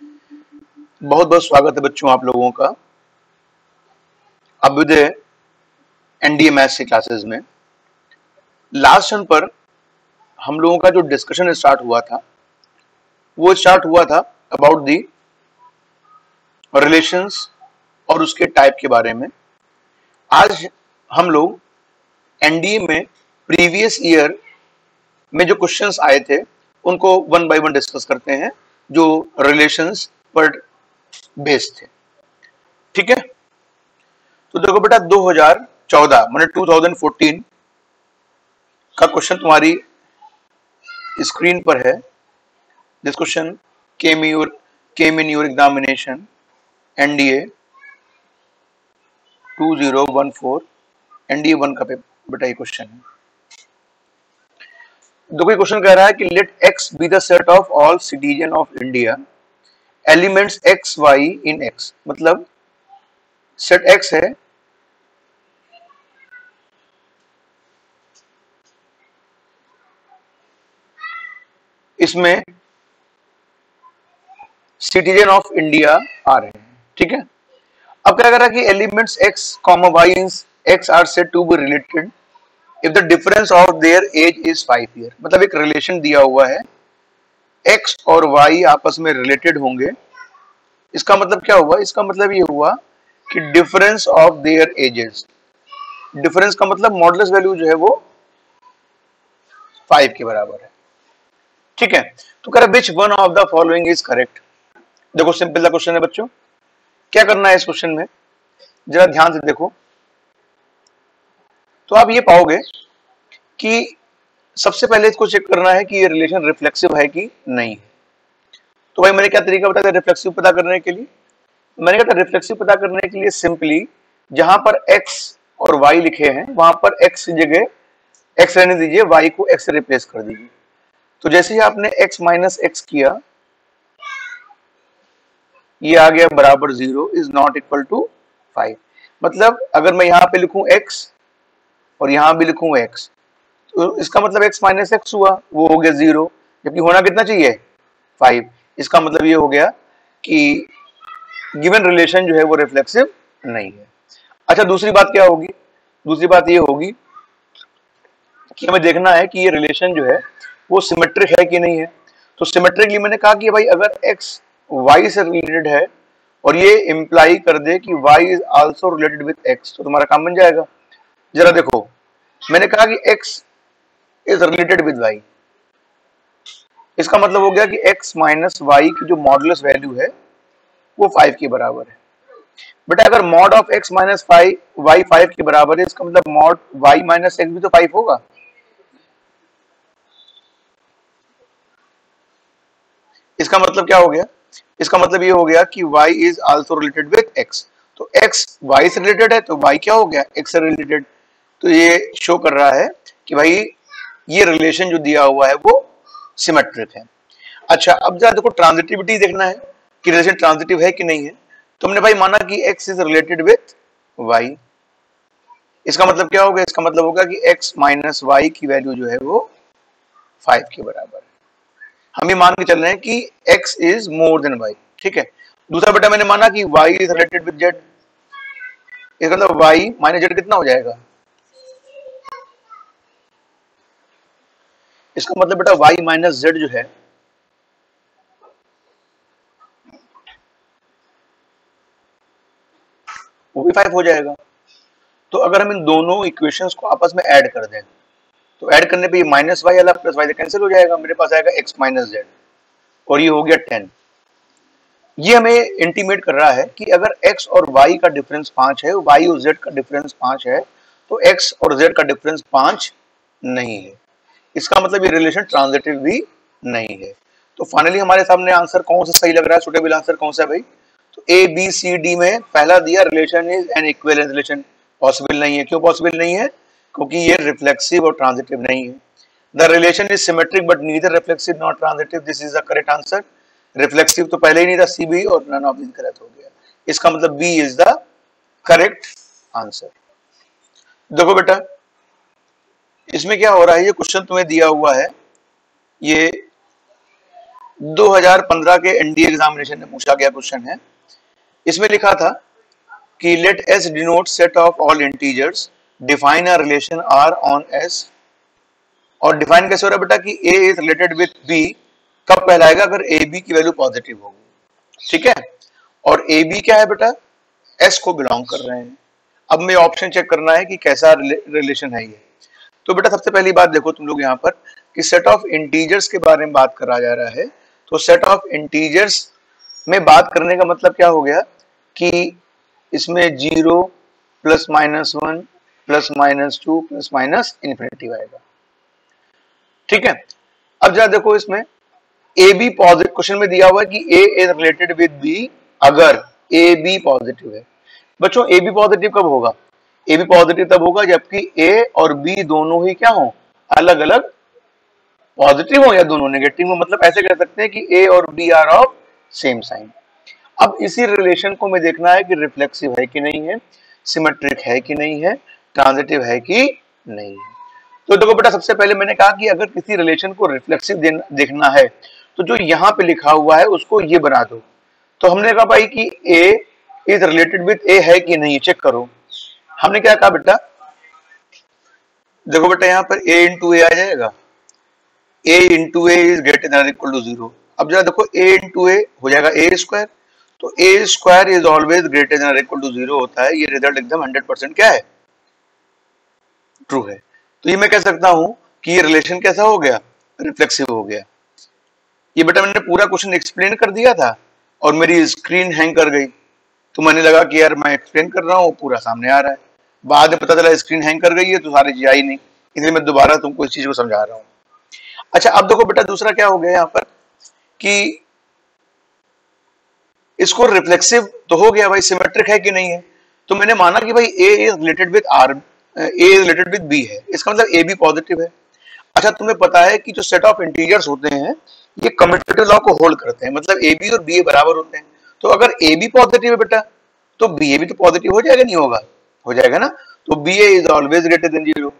बहुत बहुत स्वागत है बच्चों आप लोगों का। अभ्युदय एनडीए मैथ्स की क्लासेस में। लास्ट टर्न पर हम लोगों का जो डिस्कशन स्टार्ट हुआ था, वो स्टार्ट हुआ था अबाउट दी रिलेशंस और उसके टाइप के बारे में। आज हम लोग एनडीए में प्रीवियस ईयर में जो क्वेश्चंस आए थे, उनको वन बाय वन डिस्कस करते हैं। जो रिलेशंस पर बेस्ड थे। ठीक है? तो देखो बेटा 2014 मैंने 2014 का क्वेश्चन तुम्हारी स्क्रीन पर है। This question came your came in your examination NDA 2014 NDA one का बेटा ये क्वेश्चन है। देखो क्वेश्चन कह रहा है कि let X be the set of all citizen of India elements X Y in X मतलब सेट एक्स है, इसमें सिटीजन ऑफ़ इंडिया आ रहे हैं, ठीक है? अब क्या कह रहा है कि elements X comma Y in X are set to be related if the difference of their age is five year मतलब एक रिलेशन दिया हुआ है एक्स और वाई आपस में रिलेटेड होंगे, इसका मतलब क्या हुआ? इसका मतलब ये हुआ कि difference of their ages difference का मतलब मॉडलेस वैल्यू जो है वो फाइव के बराबर है। ठीक है? तो कह रहा which one of the following is correct देखो सिंपल सा क्वेश्चन है बच्चों। क्या करना है इस क्वेश्चन में? जरा ध्यान से देखो। तो आप ये पाओगे कि सबसे पहले इसको चेक करना है कि ये रिलेशन रिफ्लेक्सिव है कि नहीं। तो भाई, मैंने क्या तरीका बताया रिफ्लेक्सिव पता करने के लिए? मैंने कहा था रिफ्लेक्सिव पता करने के लिए सिंपली जहाँ पर x और y लिखे हैं, वहाँ पर x की जगह x रहने दीजिए, y को x से रिप्लेस कर दीजिए। तो जैसे ही आपने x माइनस एक्स किया, ये आ गया बराबर zero is not equal to five मतलब अगर मैं यहाँ पे लिखूं x और यहाँ भी लिखूं x तो इसका मतलब x माइनस एक्स हुआ, वो हो गया ज़ीरो जबकि होना कितना चाहिए? फाइव इसका मतलब ये हो गया कि गिवन रिलेशन जो है वो रिफ्लेक्सिव नहीं है। अच्छा दूसरी बात क्या होगी? दूसरी बात ये होगी कि हमें देखना है कि ये रिलेशन जो है, वो सिमेट्रिक है कि नहीं है। तो सिमेट्रिकली मैंने कहा कि भाई, अगर x y से रिलेटेड है, और ये इंप्लाई कर दे कि y is also related with x तो तुम्हारा काम बन जाएगा। जरा देखो, मैंने कहा कि x is related with y. इसका मतलब हो गया कि x माइनस वाई की जो मॉडुलस वैल्यू है, वो फाइव के बराबर है। बेटा, अगर mod of x minus five Y five के बराबर है, इसका मतलब मॉड y माइनस एक्स भी तो फाइव होगा। इसका मतलब क्या हो गया? इसका मतलब ये हो गया कि y is also related with x तो x y से रिलेटेड है तो y क्या हो गया? X से रिलेटेड तो ये शो कर रहा है कि भाई, ये रिलेशन जो दिया हुआ है, वो सिमेट्रिक है। अच्छा अब जरा देखो ट्रांजिटिविटी देखना है, कि रिलेशन ट्रांजिटिव है कि नहीं है। तो हमने भाई माना कि x is related with y इसका मतलब क्या होगा? इसका मतलब होगा कि x माइनस वाई की वैल्यू जो है, वो फाइव के बराबर है। हम ये मान के चल रहे हैं कि x is more than y, ठीक है? दूसरा बेटा, मैंने माना कि y is related with z इसका मतलब y माइनस z कितना हो जाएगा? इसका मतलब बेटा y माइनस जेड जो है, वो भी फाइव हो जाएगा। तो अगर हम इन दोनों इक्वेशंस को आपस में ऐड कर दें तो ऐड करने पे ये माइनस वाई वाला प्लस वाई कैंसिल हो जाएगा, मेरे पास आएगा एक्स माइनस जेड और ये हो गया टेन ये हमें इंटीमेट कर रहा है कि अगर x और y का डिफरेंस पाँच है, y और z का डिफरेंस पाँच है तो x और z का डिफरेंस पाँच नहीं है। इसका मतलब ये रिलेशन ट्रांजिटिव भी नहीं है। तो फाइनली हमारे सामने आंसर कौन सा सही लग रहा है? सुटेबल आंसर कौन सा है भाई? तो ए बी सी डी में पहला दिया relation is an equivalent relation possible नहीं है। क्यों पॉसिबल नहीं है? क्योंकि ये रिफ्लेक्सिव और ट्रांजिटिव नहीं है। The relation is symmetric but neither reflexive not transitive this is the correct answer reflexive तो पहले ही नहीं था सी बी और नन ऑफ़ दिस गलत हो गया। इसका मतलब B is the correct answer देखो बेटा इसमें क्या हो रहा है? ये क्वेश्चन तुम्हें दिया हुआ है। ये 2015 के एनडीए एग्जामिनेशन में पूछा गया क्वेश्चन है। इसमें लिखा था कि let S denote set of all integers define a relation R on S और डिफाइन कैसे हो रहा है बेटा कि A is related with B कब कहलाएगा? अगर ए बी की वैल्यू पॉजिटिव होगी। ठीक है? और ए बी क्या है बेटा? एस को बिलोंग कर रहे हैं। अब मैं ऑप्शन चेक करना है कि कैसा रिलेशन है ये। तो बेटा सबसे पहली बात देखो तुम लोग यहाँ पर कि सेट ऑफ़ इंटीजर्स के बारे में बात करा जा रहा है। तो सेट ऑफ़ इंटीजर्स में बात करने का मतलब क्या हो गया कि इसमें zero plus minus one plus minus two plus minus infinity आएगा। ठीक है? अब जरा देखो इसमें ए बी पॉजिटिव क्वेश्चन में दिया हुआ है कि A is related with B अगर ए बी पॉजिटिव है। बच्चों ए बी पॉजिटिव कब होगा? ए बी पॉजिटिव तब होगा जबकि ए और बी दोनों ही क्या हो? अलग अलग पॉजिटिव हो या दोनों नेगेटिव हो? मतलब ऐसे कह सकते हैं कि ए और B are of same sign अब इसी रिलेशन को मैं देखना है कि रिफ्लेक्सिव है कि नहीं है सिमेट्रिक है कि नहीं है ट्रांजिटिव है कि नहीं है। तो देखो बेटा, सबसे पहले मैंने कहा कि अगर किसी रिलेशन को रिफ्लेक्सिव देखना है तो जो यहाँ पे लिखा हुआ है, उसको ये बना दो। तो हमने कहा भाई कि A is related with A है कि नहीं? चेक करो। हमने क्या कहा बेटा? देखो बेटा, यहाँ पर ए इंटू ए आ जाएगा। A into A is greater than equal to zero अब जरा देखो ए इंटू ए हो जाएगा ए स्क्वायर तो A square is always greater than equal to zero होता है। ये रिज़ल्ट एकदम हंड्रेड परसेंट क्या है? ट्रू है। तो ये मैं कह सकता हूँ कि ये रिलेशन कैसा हो गया? रिफ्लेक्सिव हो गया। ये बेटा मैंने पूरा क्वेश्चन एक्सप्लेन कर दिया था और मेरी स्क्रीन हैंग कर गई। तो मैंने लगा कि यार, मैं एक्सप्लेन कर रहा हूँ, पूरा सामने आ रहा है। बाद में पता चला स्क्रीन हैंग कर गई है तो सारी चीज़ आई नहीं। इसलिए मैं दोबारा तुमको इस चीज़ को समझा रहा हूँ। अच्छा अब देखो बेटा, दूसरा क्या हो गया यहाँ पर? कि इसको रिफ्लेक्सिव तो हो गया भाई सिमेट्रिक है कि नहीं है? तो मैंने माना कि भाई A is related with R A is related with B है। इसका मतलब ए भी पॉजिटिव है। अच्छा तुम्हें पता है कि जो सेट ऑफ़ इंटीजर्स होते हैं, ये कम्यूटेटिव लॉ को होल्ड करते हैं। मतलब ए बी और बी ए बराबर होते हैं। तो अगर ए बी पॉजिटिव है बेटा तो बी ए भी तो पॉजिटिव हो जाएगा, नहीं होगा। हो जाएगा ना? तो B A is always greater than zero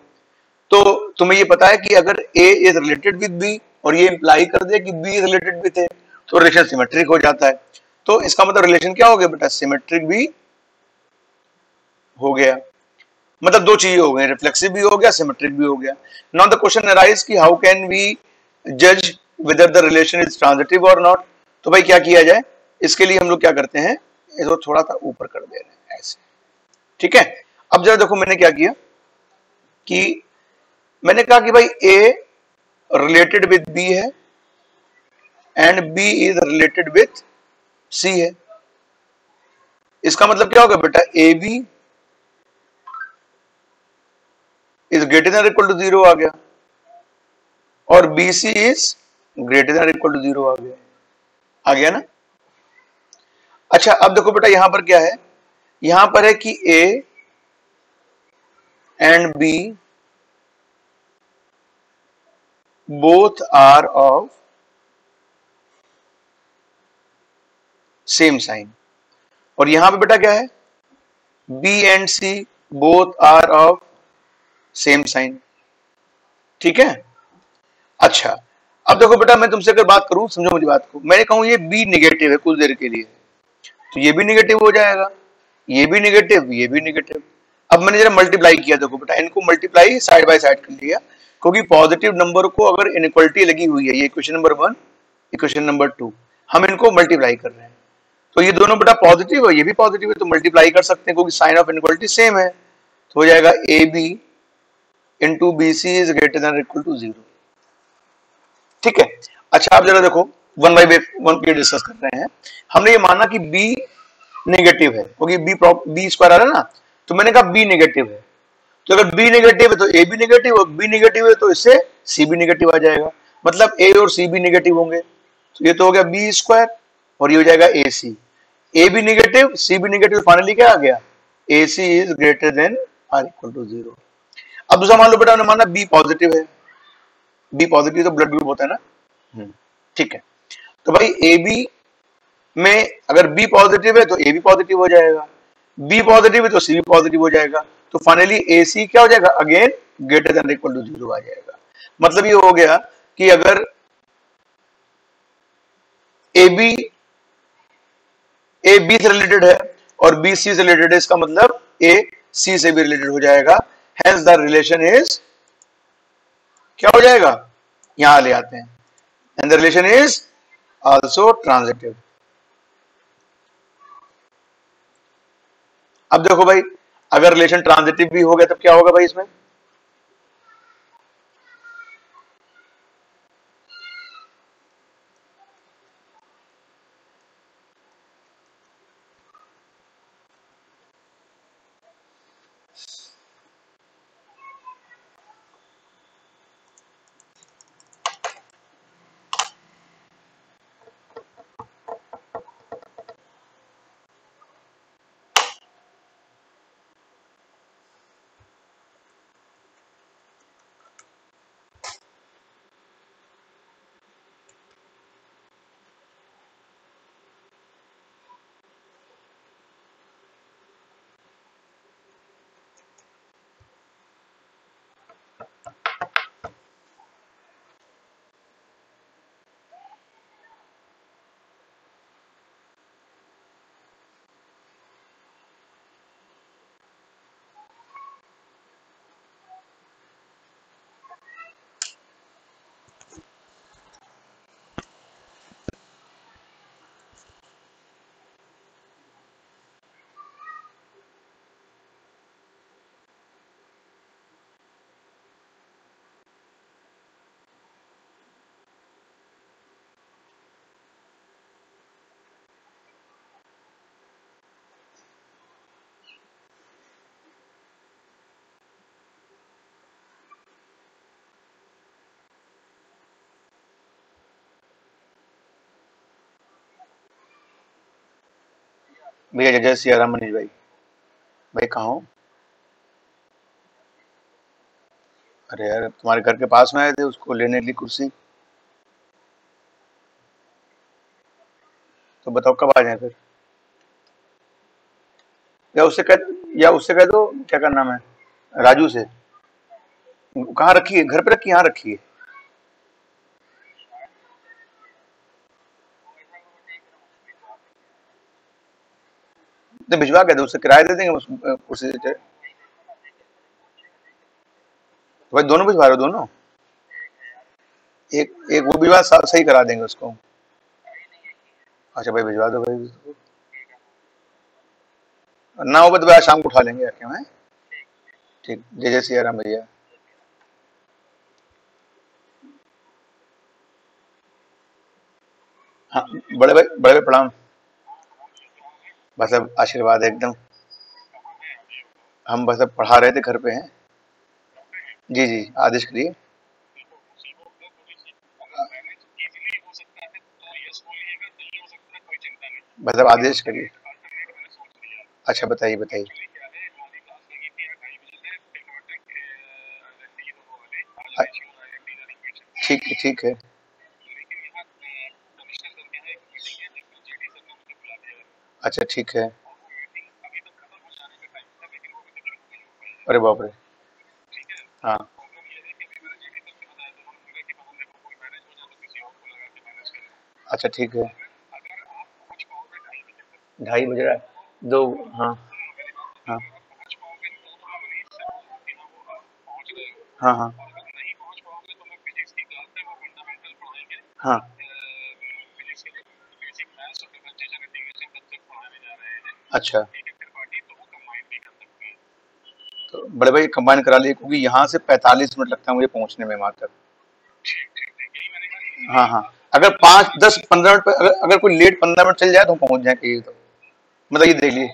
तो तुम्हें ये पता है कि अगर A is related with B और ये इंप्लाई कर दे कि B is related with A तो रिलेशन सिमेट्रिक हो जाता है। तो इसका मतलब रिलेशन क्या हो गया बेटा? सिमेट्रिक भी हो गया। मतलब दो चीज़ें हो गई रिफ्लेक्सिव भी हो गया सिमेट्रिक भी हो गया। नाउ द क्वेश्चन अराइज कि हाउ कैन वी जज whether the relation is transitive और नॉट तो भाई क्या किया जाए? इसके लिए हम लोग क्या करते हैं? इसको थोड़ा सा ऊपर कर दे रहे हैं, ऐसे। ठीक है? अब जरा देखो मैंने क्या किया कि मैंने कहा कि भाई ए रिलेटेड विद बी है and B is related with C है। इसका मतलब क्या होगा बेटा? A B is greater than equal to zero आ गया और B C is greater than equal to zero आ गया। आ गया ना? अच्छा अब देखो बेटा यहाँ पर क्या है? यहाँ पर है कि A and B both are of same sign और यहाँ पे बेटा क्या है? B and C both are of same sign ठीक है? अच्छा अब देखो बेटा मैं तुमसे अगर बात करूँ, समझो मुझे बात को। मैंने कहूँ ये बी निगेटिव है कुछ देर के लिए। तो ये भी निगेटिव हो जाएगा। ये भी निगेटिव ये भी निगेटिव अब मैंने जरा मल्टीप्लाई किया, देखो बेटा, इनको मल्टीप्लाई साइड बाय साइड कर लिया, क्योंकि पॉजिटिव नंबर को अगर इनक्वलिटी लगी हुई है, ये equation number one equation number two हम इनको मल्टीप्लाई कर रहे हैं। तो ये दोनों बेटा पॉजिटिव है, ये भी पॉजिटिव है तो मल्टीप्लाई कर सकते हैं, क्योंकि साइन ऑफ़ इनक्वलिटी सेम है। तो हो जाएगा A B into B C is greater to zero ठीक है? अच्छा आप जरा देखो वन बाई वन पे डिस्कस कर रहे हैं। हमने ये माना कि बी नेगेटिव है। क्योंकि बी बी स्क्वायर आ रहा है ना तो मैंने कहा बी नेगेटिव है। तो अगर बी नेगेटिव है तो ए भी नेगेटिव और बी नेगेटिव है तो इससे सी भी नेगेटिव आ जाएगा। मतलब ए और सी भी नेगेटिव होंगे। तो ये तो हो गया बी स्क्वायर और ये हो जाएगा ए सी ए भी नेगेटिव सी भी नेगेटिव फाइनली क्या आ गया? A C is greater than or equal to zero अब दूसरा मान लो बेटा ने माना बी पॉजिटिव है। बी पॉजिटिव तो ब्लड ग्रुप होता है ना? हम्म, ठीक है। तो भाई ए बी में अगर बी पॉजिटिव है तो ए भी पॉजिटिव हो जाएगा। बी पॉजिटिव है तो सी भी पॉजिटिव हो जाएगा। तो फाइनली ए सी क्या हो जाएगा? Again greater than equal to zero आ जाएगा। मतलब ये हो गया कि अगर ए बी ए बी से रिलेटेड है और बी सी से रिलेटेड है, इसका मतलब ए सी से भी रिलेटेड हो जाएगा। हेंस द रिलेशन इज़ क्या हो जाएगा? यहाँ ले आते हैं। And the relation is also transitive अब देखो भाई अगर रिलेशन ट्रांजिटिव भी हो गया तब क्या होगा भाई इसमें? भैया जय सिया राम मनीष भाई। भाई कहा हो? अरे यार तुम्हारे घर के पास में आए थे, उसको लेने के लिए कुर्सी। तो बताओ कब आ जाए फिर? या उससे कह, या उससे कह दो, क्या करना है? राजू से। कहाँ रखी है? घर पे रखी यहाँ रखी है। तो भिजवा के दो, उससे किराया दे देंगे उस कुर्सी से तो भाई दोनों भिजवा रहे हो, दोनों? एक एक वो भिजवा सही करा देंगे उसको। अच्छा भाई, भिजवा दो भाई। ना हो तो भाई शाम को उठा लेंगे क्यों है? ठीक, जय जय सिया राम भैया। हाँ बड़े भाई बड़े भाई प्रणाम। बस अब आशीर्वाद एकदम। हम बस अब पढ़ा रहे थे घर पे हैं। जी जी, आदेश करिए। बस अब आदेश करिए। अच्छा बताइए बताइए। ठीक है ठीक है। अच्छा ठीक है। अरे बाप रे। हाँ। अच्छा ठीक है। ढाई बज रहा है। दो हाँ। हाँ। हाँ हाँ। हाँ। अच्छा। तो बड़े भाई कंबाइन करा लिए क्योंकि यहाँ से 45 मिनट लगता है मुझे पहुँचने में वहाँ तक। हाँ हाँ। अगर पाँच दस पंद्रह मिनट अगर, अगर कोई लेट पंद्रह मिनट चल जाए तो पहुँच जाए कहीं तो। मतलब ये देख लीजिए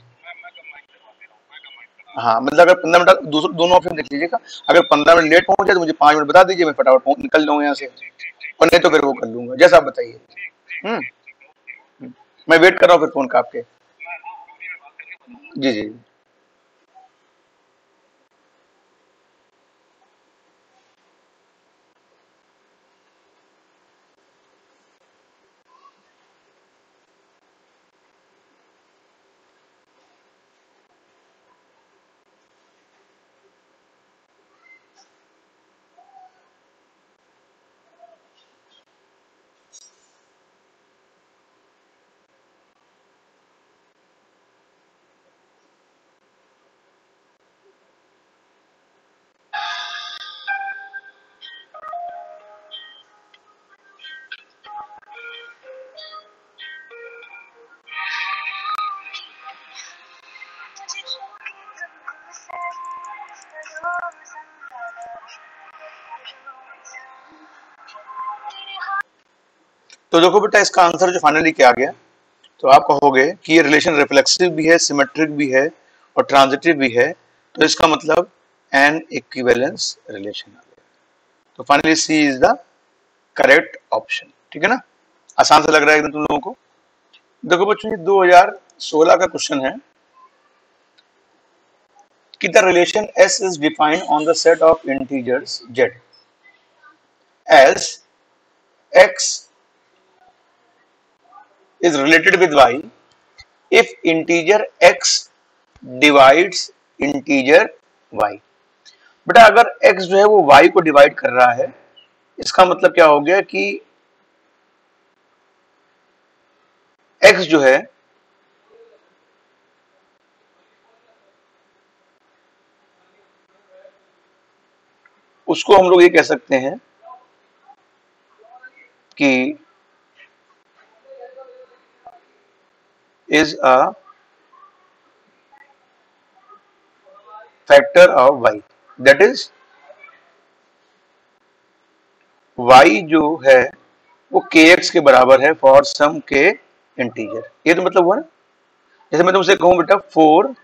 हाँ मतलब अगर पंद्रह मिनट दोनों ऑप्शन देख लीजिएगा। अगर पंद्रह मिनट लेट पहुँच जाए तो मुझे पाँच मिनट बता दीजिए मैं फटाफट निकल जाऊँ यहाँ से। और नहीं तो फिर वो कर लूँगा। जैसा आप बताइए। हम्म। मैं वेट कर रहा हूँ फिर फ़ोन का आपके। जी जी। तो देखो बेटा, इसका आंसर जो फाइनली क्या आ गया? तो आप कहोगे कि ये रिलेशन रिफ्लेक्सिव भी है सिमेट्रिक भी है और ट्रांजिटिव भी है तो इसका मतलब एन इक्विवेलेंस रिलेशन आ गया। तो finally C is the correct option ठीक है ना? आसान से लग रहा है एकदम तुम लोगों को? देखो बच्चों, ये 2016 का क्वेश्चन है। कि the relation S is defined on the set of integers Z as X is related with Y. If integer X divides integer Y. बेटा अगर X जो है वो Y को डिवाइड कर रहा है, इसका मतलब क्या हो गया कि X जो है, उसको हम लोग ये कह सकते हैं कि is a factor of y. That is y जो है, वो kx के बराबर है फॉर सम के इंटीजर ये तो मतलब हुआ ना? जैसे मैं तुमसे कहूँ बेटा फोर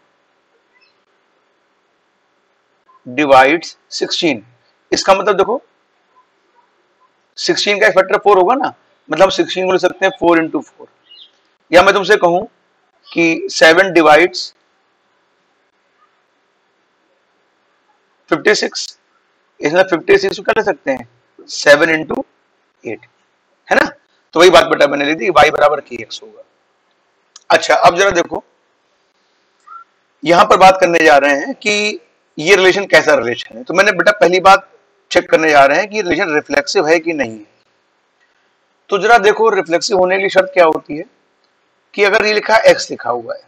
डिवाइड्स सिक्सटीन इसका मतलब देखो 16 का फैक्टर फोर होगा ना? मतलब 16 को लिख सकते हैं फोर इंटू फोर या मैं तुमसे कहूँ कि सेवन डिवाइड्स 56 इसमें 56 को क्या ले सकते हैं। सेवन इंटू एट है ना? तो वही बात बेटा मैंने ली थी वाई बराबर के एक्स होगा। अच्छा अब जरा देखो, यहाँ पर बात करने जा रहे हैं कि ये रिलेशन कैसा रिलेशन है? तो मैंने बेटा पहली बात चेक करने जा रहे हैं कि रिलेशन रिफ्लेक्सिव है कि नहीं है। तो जरा देखो रिफ्लेक्सिव होने की शर्त क्या होती है? कि अगर ये लिखा एक्स लिखा हुआ है।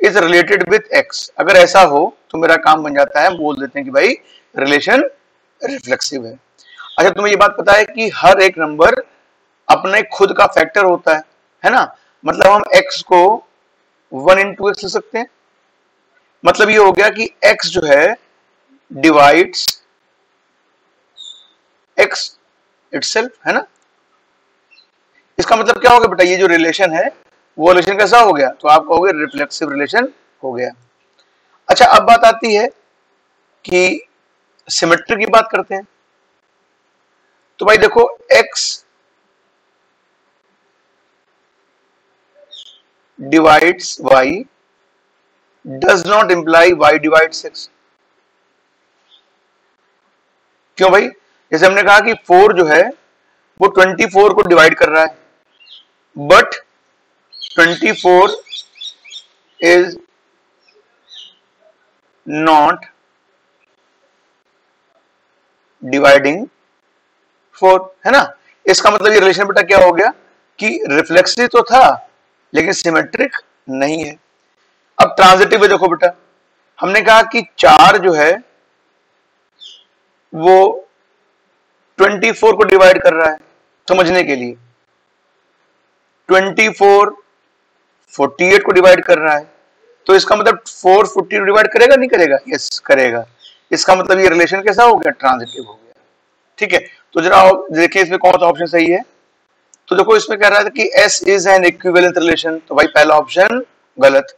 इज़ रिलेटेड विथ एक्स अगर ऐसा हो तो मेरा काम बन जाता है बोल देते हैं कि भाई रिलेशन रिफ्लेक्सिव है। अच्छा तुम्हें ये बात पता है कि हर एक नंबर अपने खुद का फैक्टर होता है है ना? मतलब हम x को वन इन टू एक्स ले सकते हैं। मतलब ये हो गया कि x जो है डिवाइड्स x इटसेल्फ है ना? इसका मतलब क्या हो गया बेटा? ये जो रिलेशन है, वो रिलेशन कैसा हो गया? तो आप कहोगे रिफ्लेक्सिव रिलेशन हो गया। अच्छा अब बात आती है कि सिमेट्री की बात करते हैं। तो भाई देखो, x divides y does not imply y divides x क्यों भाई? जैसे हमने कहा कि 4 जो है, वो 24 को डिवाइड कर रहा है। But 24 is not dividing four है ना? इसका मतलब ये रिलेशन बेटा क्या हो गया? कि रिफ्लेक्सिव तो था, लेकिन सिमेट्रिक नहीं है। अब ट्रांजिटिव देखो बेटा। हमने कहा कि चार जो है, वो 24 को डिवाइड कर रहा है समझने के लिए। 24 48 को डिवाइड कर रहा है। तो इसका मतलब 4 40 डिवाइड करेगा, नहीं करेगा? यस करेगा। इसका मतलब ये रिलेशन कैसा हो गया? ट्रांजिटिव हो गया। ठीक है? तो जरा देखिए, इसमें कौन सा ऑप्शन सही है? तो देखो, इसमें कह रहा था कि S is an equivalent relation तो भाई, पहला ऑप्शन गलत।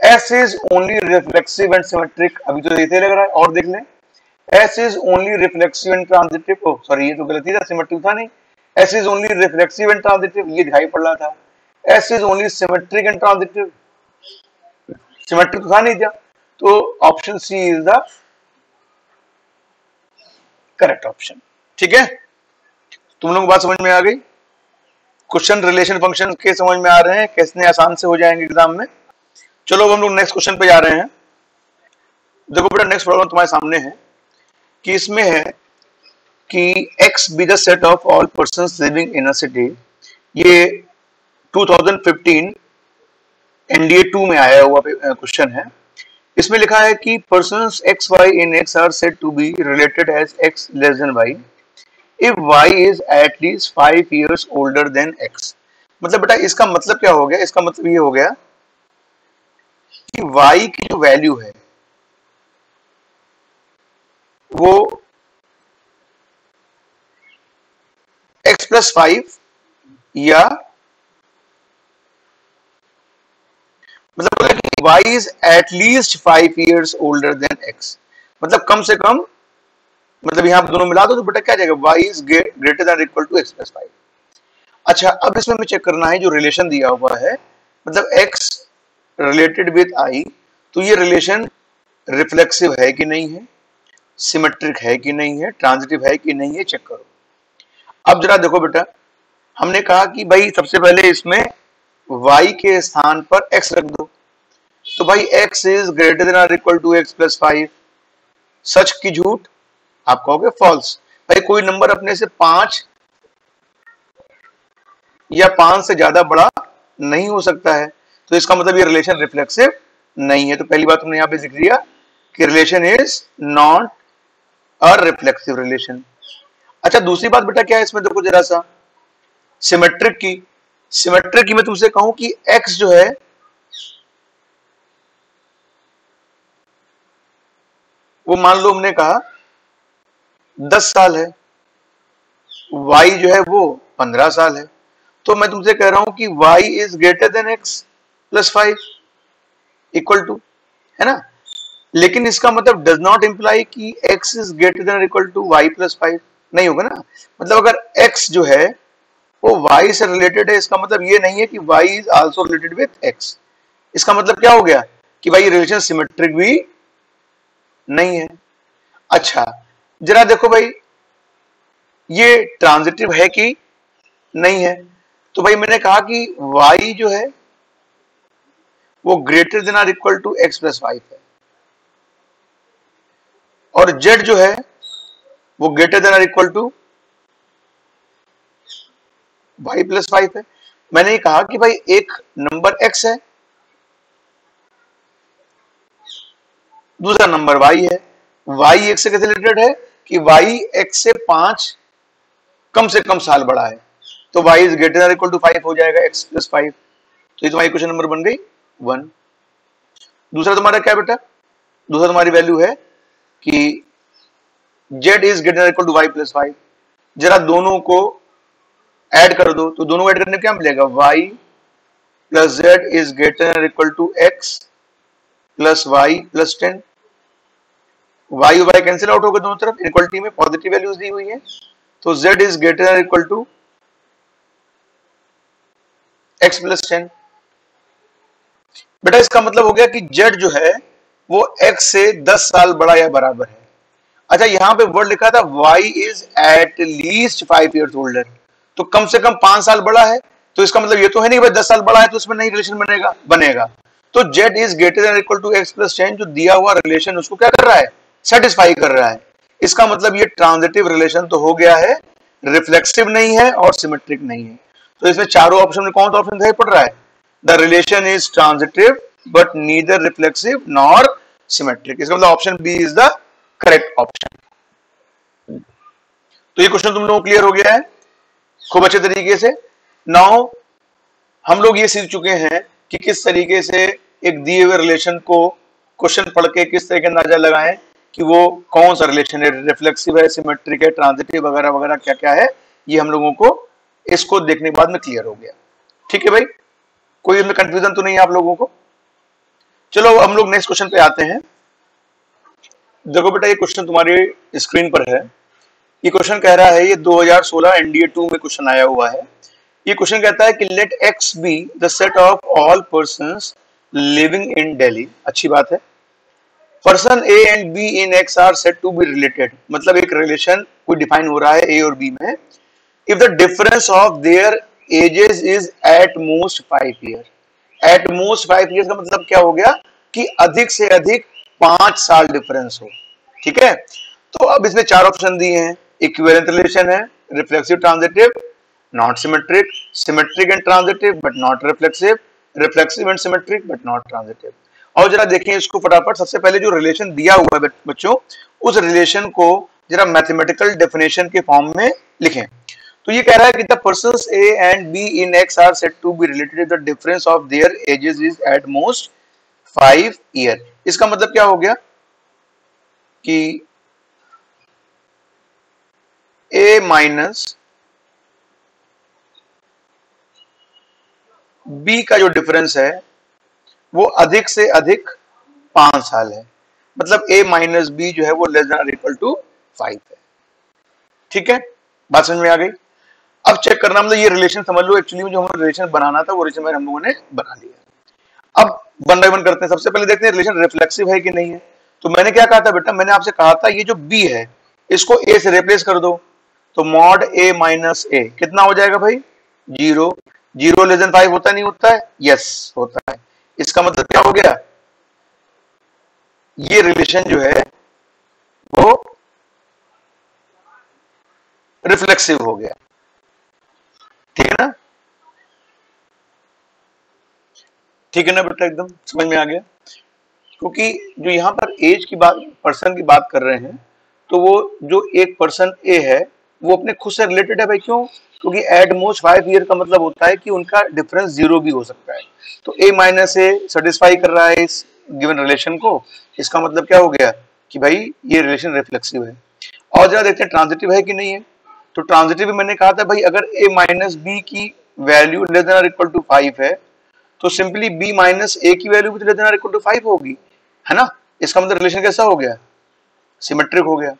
S is only reflexive and symmetric अभी तो देते लग रहा है, और देख लें। S is only reflexive and transitive sorry ये तो गलती था सिमेट्रिक था नहीं। S is only reflexive and transitive ये दिखाई पड़ रहा था। S is only symmetric and transitive symmetric था नहीं था तो option C is the correct option ठीक है? तुम लोग बात समझ में आ गई? क्वेश्चन रिलेशन फ़ंक्शन के समझ में आ रहे हैं। कैसे आसान से हो जाएँगे एग्ज़ाम में। चलो हम लोग नेक्स्ट क्वेश्चन पे जा रहे हैं। देखो बेटा नेक्स्ट प्रॉब्लम तुम्हारे सामने है कि इसमें है कि x be the set of all person living in a city ये 2015 एनडीए 2 में आया हुआ क्वेश्चन है। इसमें लिखा है कि person x y in x R set to be related as x less than y if y is at least five years older than x मतलब बेटा इसका मतलब क्या हो गया? इसका मतलब ये हो गया कि y की जो वैल्यू है, वो प्लस फाइव या मतलब y is at least five years older than x. मतलब कम से कम मतलब यहाँ दोनों मिला दो तो बेटा क्या जाएगा? y is greater than equal to x plus five अच्छा अब इसमें हमें चेक करना है जो रिलेशन दिया हुआ है मतलब x रिलेटेड विद i तो ये रिलेशन रिफ्लेक्सिव है कि नहीं है? सिमेट्रिक है कि नहीं है? ट्रांजिटिव है कि नहीं है? चेक करो। अब जरा देखो बेटा, हमने कहा कि भाई सबसे पहले इसमें y के स्थान पर x रख दो। तो भाई x is greater than or equal to x plus five सच की झूठ, आप कहोगे फॉल्स भाई कोई नंबर अपने से पाँच या पाँच से ज़्यादा बड़ा नहीं हो सकता है। तो इसका मतलब ये रिलेशन रिफ्लेक्सिव नहीं है। तो पहली बात हमने यहाँ पे लिख दिया कि relation is not a reflexive relation अच्छा दूसरी बात बेटा क्या है इसमें देखो जरा सा? सिमेट्रिक की। सिमेट्रिक की मैं तुमसे कहूँ कि एक्स जो है, वो मान लो हमने कहा, दस साल है। वाई जो है वो पंद्रह साल है। तो मैं तुमसे कह रहा हूँ कि y is greater than x plus five equal to है ना? लेकिन इसका मतलब डज नॉट इंप्लाई कि x is greater than equal to y plus five नहीं होगा ना? मतलब अगर x जो है, वो y से रिलेटेड है, इसका मतलब ये नहीं है कि y is also related with x. इसका मतलब क्या हो गया? कि भाई रिलेशन सिमेट्रिक भी नहीं है। अच्छा जरा देखो भाई, ये ट्रांजिटिव है कि नहीं है? तो भाई मैंने कहा कि y जो है, वो greater than or equal to x plus five है। और z जो है वो greater than or equal to y plus five है मैंने ये कहा कि भाई एक नंबर एक्स है, दूसरा नंबर y है। y x से कैसे रिलेटेड है कि वाई एक्स से पाँच कम से कम साल बड़ा है। तो y is greater than equal to five हो जाएगा एक्स प्लस फाइव तो ये तुम्हारी क्वेश्चन नंबर बन गई वन दूसरा तुम्हारा क्या बेटा? दूसरा तुम्हारी वैल्यू है कि z is greater equal to y plus five जरा दोनों को ऐड कर दो तो दोनों को ऐड करने क्या मिलेगा? Y plus z is greater equal to x plus y plus ten y y cancel out होगा दोनों तरफ़ इक्वलिटी में पॉजिटिव वैल्यूज़ दी हुई है। तो z is greater equal to x plus ten बेटा, इसका मतलब हो गया कि z जो है, वो x से 10 साल बड़ा या बराबर है। अच्छा यहाँ पे वर्ड लिखा था y is at least five years older तो कम से कम पाँच साल बड़ा है तो इसका मतलब ये तो है नहीं भाई दस साल बड़ा है तो उसमें नहीं रिलेशन बनेगा बनेगा। तो z is greater than equal to x plus ten जो दिया हुआ रिलेशन उसको क्या कर रहा है? सेटिस्फाई कर रहा है। इसका मतलब ये ट्रांजिटिव रिलेशन तो हो गया है रिफ्लेक्सिव नहीं है और सिमेट्रिक नहीं है। तो इसमें चारों ऑप्शन में कौन सा ऑप्शन दिखाई पड़ रहा है? The relation is transitive but neither reflexive nor symmetric इसका मतलब option B is the correct option. तो ये क्वेश्चन तुम लोगों क्लियर हो गया है खूब अच्छे तरीके से। नाउ, हम लोग ये सीख चुके हैं कि किस तरीके से एक दिए हुए रिलेशन को क्वेश्चन पढ़ के किस तरह के अंदाज़ा लगाएँ कि वो कौन सा रिलेशन है रिफ्लेक्सिव है सिमेट्रिक है ट्रांजिटिव वगैरह वगैरह क्या क्या है, ये हम लोगों को इसको देखने के बाद में क्लियर हो गया। ठीक है भाई? कोई कंफ्यूजन तो नहीं है आप लोगों को? चलो हम लोग नेक्स्ट क्वेश्चन पे आते हैं। देखो बेटा, ये क्वेश्चन तुम्हारी स्क्रीन पर है। ये क्वेश्चन कह रहा है, ये 2016 एनडीए 2 में क्वेश्चन आया हुआ है। ये क्वेश्चन कहता है कि let x be the set of all person living in Delhi अच्छी बात है। Person A and B in X are set to be related मतलब एक रिलेशन कोई डिफाइन हो रहा है ए और बी में। If the difference of their ages is at most five year at most five year का मतलब क्या हो गया कि अधिक से अधिक पाँच साल डिफरेंस हो। ठीक है? तो अब इसमें चार ऑप्शन दिए हैं। इक्विवेलेंट रिलेशन है reflexive transitive not symmetric symmetric and transitive but not reflexive reflexive and symmetric but not transitive और जरा देखें इसको फटाफट। सबसे पहले जो रिलेशन दिया हुआ है बच्चों, उस रिलेशन को जरा मैथमेटिकल डेफिनेशन के फॉर्म में लिखें। तो ये कह रहा है कि the persons A and B in X are set to be related the difference of their ages is at most five year इसका मतलब क्या हो गया कि ए माइनस बी का जो डिफरेंस है, वो अधिक से अधिक पाँच साल है। मतलब ए माइनस बी जो है, वो less than equal to five है। ठीक है? बात समझ में आ गई? अब चेक करना मतलब ये रिलेशन समझ लो। एक्चुअली में जो हमें रिलेशन बनाना था, वो रिलेशन हम लोगों ने बना लिया। अब वन बाई वन करते हैं। सबसे पहले देखते हैं रिलेशन रिफ्लेक्सिव है कि नहीं है। तो मैंने क्या कहा था बेटा? मैंने आपसे कहा था ये जो बी है, इसको ए से रिप्लेस कर दो। तो मॉड ए माइनस ए कितना हो जाएगा भाई? Zero zero less than five होता नहीं होता है? यस होता है। इसका मतलब क्या हो गया? ये रिलेशन जो है, वो रिफ्लेक्सिव हो गया। ठीक है ना? ठीक है ना बेटा, एकदम समझ में आ गया? क्योंकि जो यहाँ पर एज की बात पर्सन की बात कर रहे हैं तो वो जो एक पर्सन ए है, वो अपने खुद से रिलेटेड है भाई। क्यों? क्योंकि एट मोस्ट फाइव ईयर का मतलब होता है कि उनका डिफरेंस ज़ीरो भी हो सकता है। तो ए माइनस ए सेटिस्फाई कर रहा है इस गिवन रिलेशन को। इसका मतलब क्या हो गया? कि भाई, ये रिलेशन रिफ्लेक्सिव है। और जरा देखते हैं ट्रांजिटिव है कि नहीं है? तो ट्रांजिटिव मैंने कहा था, भाई, अगर ए माइनस बी की value less than equal to five है तो सिंपली बी माइनस ए की वैल्यू भी less than equal to five होगी, है ना? इसका मतलब रिलेशन कैसा हो गया? सिमेट्रिक हो गया।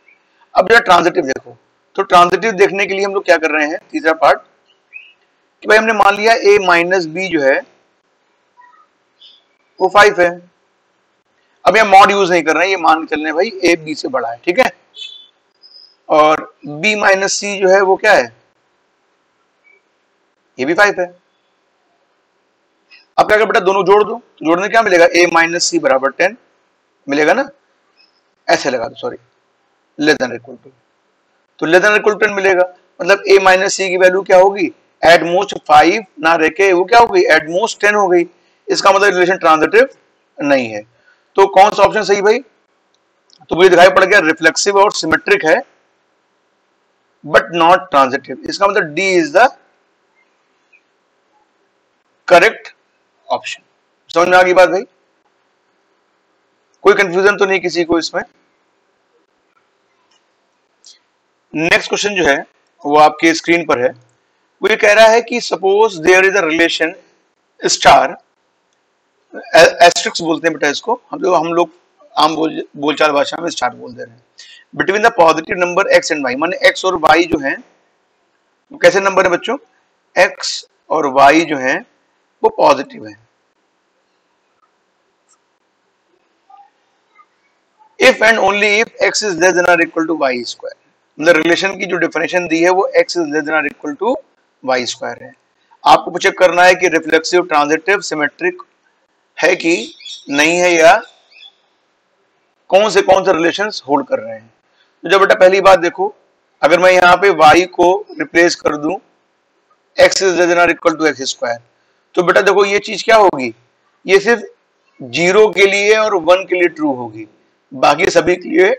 अब जरा ट्रांजिटिव देखो। तो ट्रांजिटिव देखने के लिए हम लोग क्या कर रहे हैं? तीसरा पार्ट कि भाई हमने मान लिया ए माइनस बी जो है, वो फाइव है। अब यहाँ मॉड यूज़ नहीं कर रहे हैं, ये मान के चलने भाई ए बी से बड़ा है, ठीक है? और b माइनस सी जो है, वो क्या है? ये भी फाइव है। अब क्या बेटा, दोनों जोड़ दो। जोड़ने क्या मिलेगा? ए माइनस सी बराबर टेन मिलेगा ना? ऐसे लगा दो सॉरी लेस इक्वल टू तो लेस इक्वल टेन मिलेगा। मतलब a माइनस सी की वैल्यू क्या होगी? एट मोस्ट फाइव ना रह के, वो क्या होगी एट मोस्ट टेन हो गई। इसका मतलब रिलेशन ट्रांजिटिव नहीं है। तो कौन सा ऑप्शन सही भाई? तो मुझे दिखाई पड़ गया रिफ्लेक्सिव और सिमेट्रिक है बट नॉट ट्रांजिटिव इसका मतलब D is the correct option समझ में आ गई बात भाई? कोई कंफ्यूजन तो नहीं किसी को इसमें? नेक्स्ट क्वेश्चन जो है, वो आपके स्क्रीन पर है। वो ये कह रहा है कि suppose there is a relation star asterisks बोलते हैं बेटा इसको। हम लोग हम लोग आम बोल, बोलचाल भाषा में स्टार बोल दे रहे हैं। Between the positive number x and y माने एक्स और वाई जो है, कैसे नंबर है बच्चों? एक्स और वाई जो है वो पॉजिटिव है। If and only if x is less than or equal to y square मतलब रिलेशन की जो डिफिनेशन दी है वो x is less than or equal to y square है। आपको चेक करना है कि रिफ्लेक्सिव ट्रांजिटिव सिमेट्रिक है कि नहीं है या कौन से कौन से रिलेशन होल्ड कर रहे हैं। तो जब बेटा पहली बात देखो, अगर मैं यहाँ पे y को रिप्लेस कर दूँ, x is less equal to x square तो बेटा देखो, ये चीज़ क्या होगी? ये सिर्फ़ ज़ीरो के लिए और वन के लिए ट्रू होगी। बाकी सभी के लिए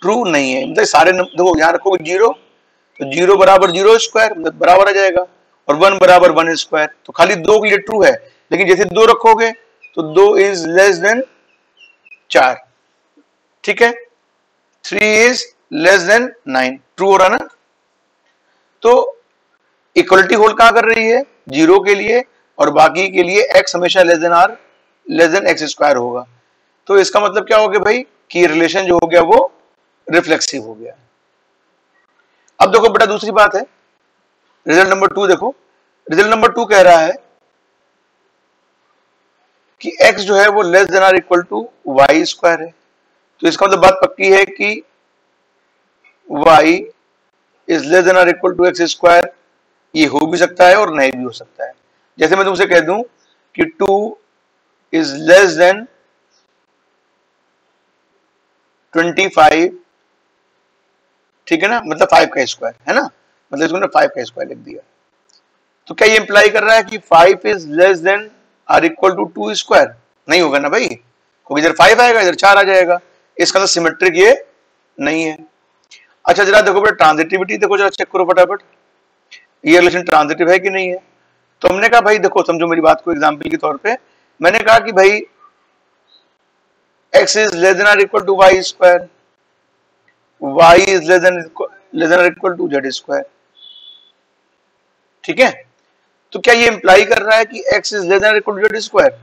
ट्रू नहीं है। मतलब सारे देखो, यहाँ रखोगे ज़ीरो तो ज़ीरो बराबर ज़ीरो स्क्वायर मतलब बराबर आ जाएगा। और वन बराबर वन स्क्वायर तो खाली दो के लिए ट्रू है। लेकिन जैसे दो रखोगे तो दो इज़ लेस देन चार। ठीक है? Three is less than nine true हो रहा ना? तो इक्वलिटी होल्ड कहाँ कर रही है? ज़ीरो के लिए और बाकी के लिए एक्स हमेशा less than or less than x square होगा। तो इसका मतलब क्या हो गया भाई? कि रिलेशन जो हो गया वो रिफ्लेक्सिव हो गया। अब देखो बेटा दूसरी बात है। रिज़ल्ट नंबर टू देखो। रिज़ल्ट नंबर टू कह रहा है कि x जो है वो less than or equal to y square है। तो इसका मतलब बात पक्की है कि y is less than or equal to x square ये हो भी सकता है और नहीं भी हो सकता है। जैसे मैं तुमसे कह दूँ कि two is less than twenty five, ठीक है ना? मतलब फाइव का स्क्वायर, है ना? मतलब इसको फाइव का स्क्वायर लिख दिया। तो क्या ये इंप्लाई कर रहा है कि five is less than or equal to two square नहीं होगा ना भाई। क्योंकि इधर फाइव आएगा, इधर चार आ जाएगा। इसका तो सिमेट्रिक ये नहीं है। अच्छा जरा देखो बेटा ट्रांजिटिविटी देखो, जरा चेक करो फटाफट। ये रिलेशन ट्रांजिटिव है कि नहीं है? तो हमने कहा, भाई देखो, समझो मेरी बात को एग्ज़ाम्पल के तौर पे। मैंने कहा कि, भाई, x is or equal to y square y is than or equal to z square ठीक है? तो क्या ये इंप्लाई कर रहा है कि x is than equal to z square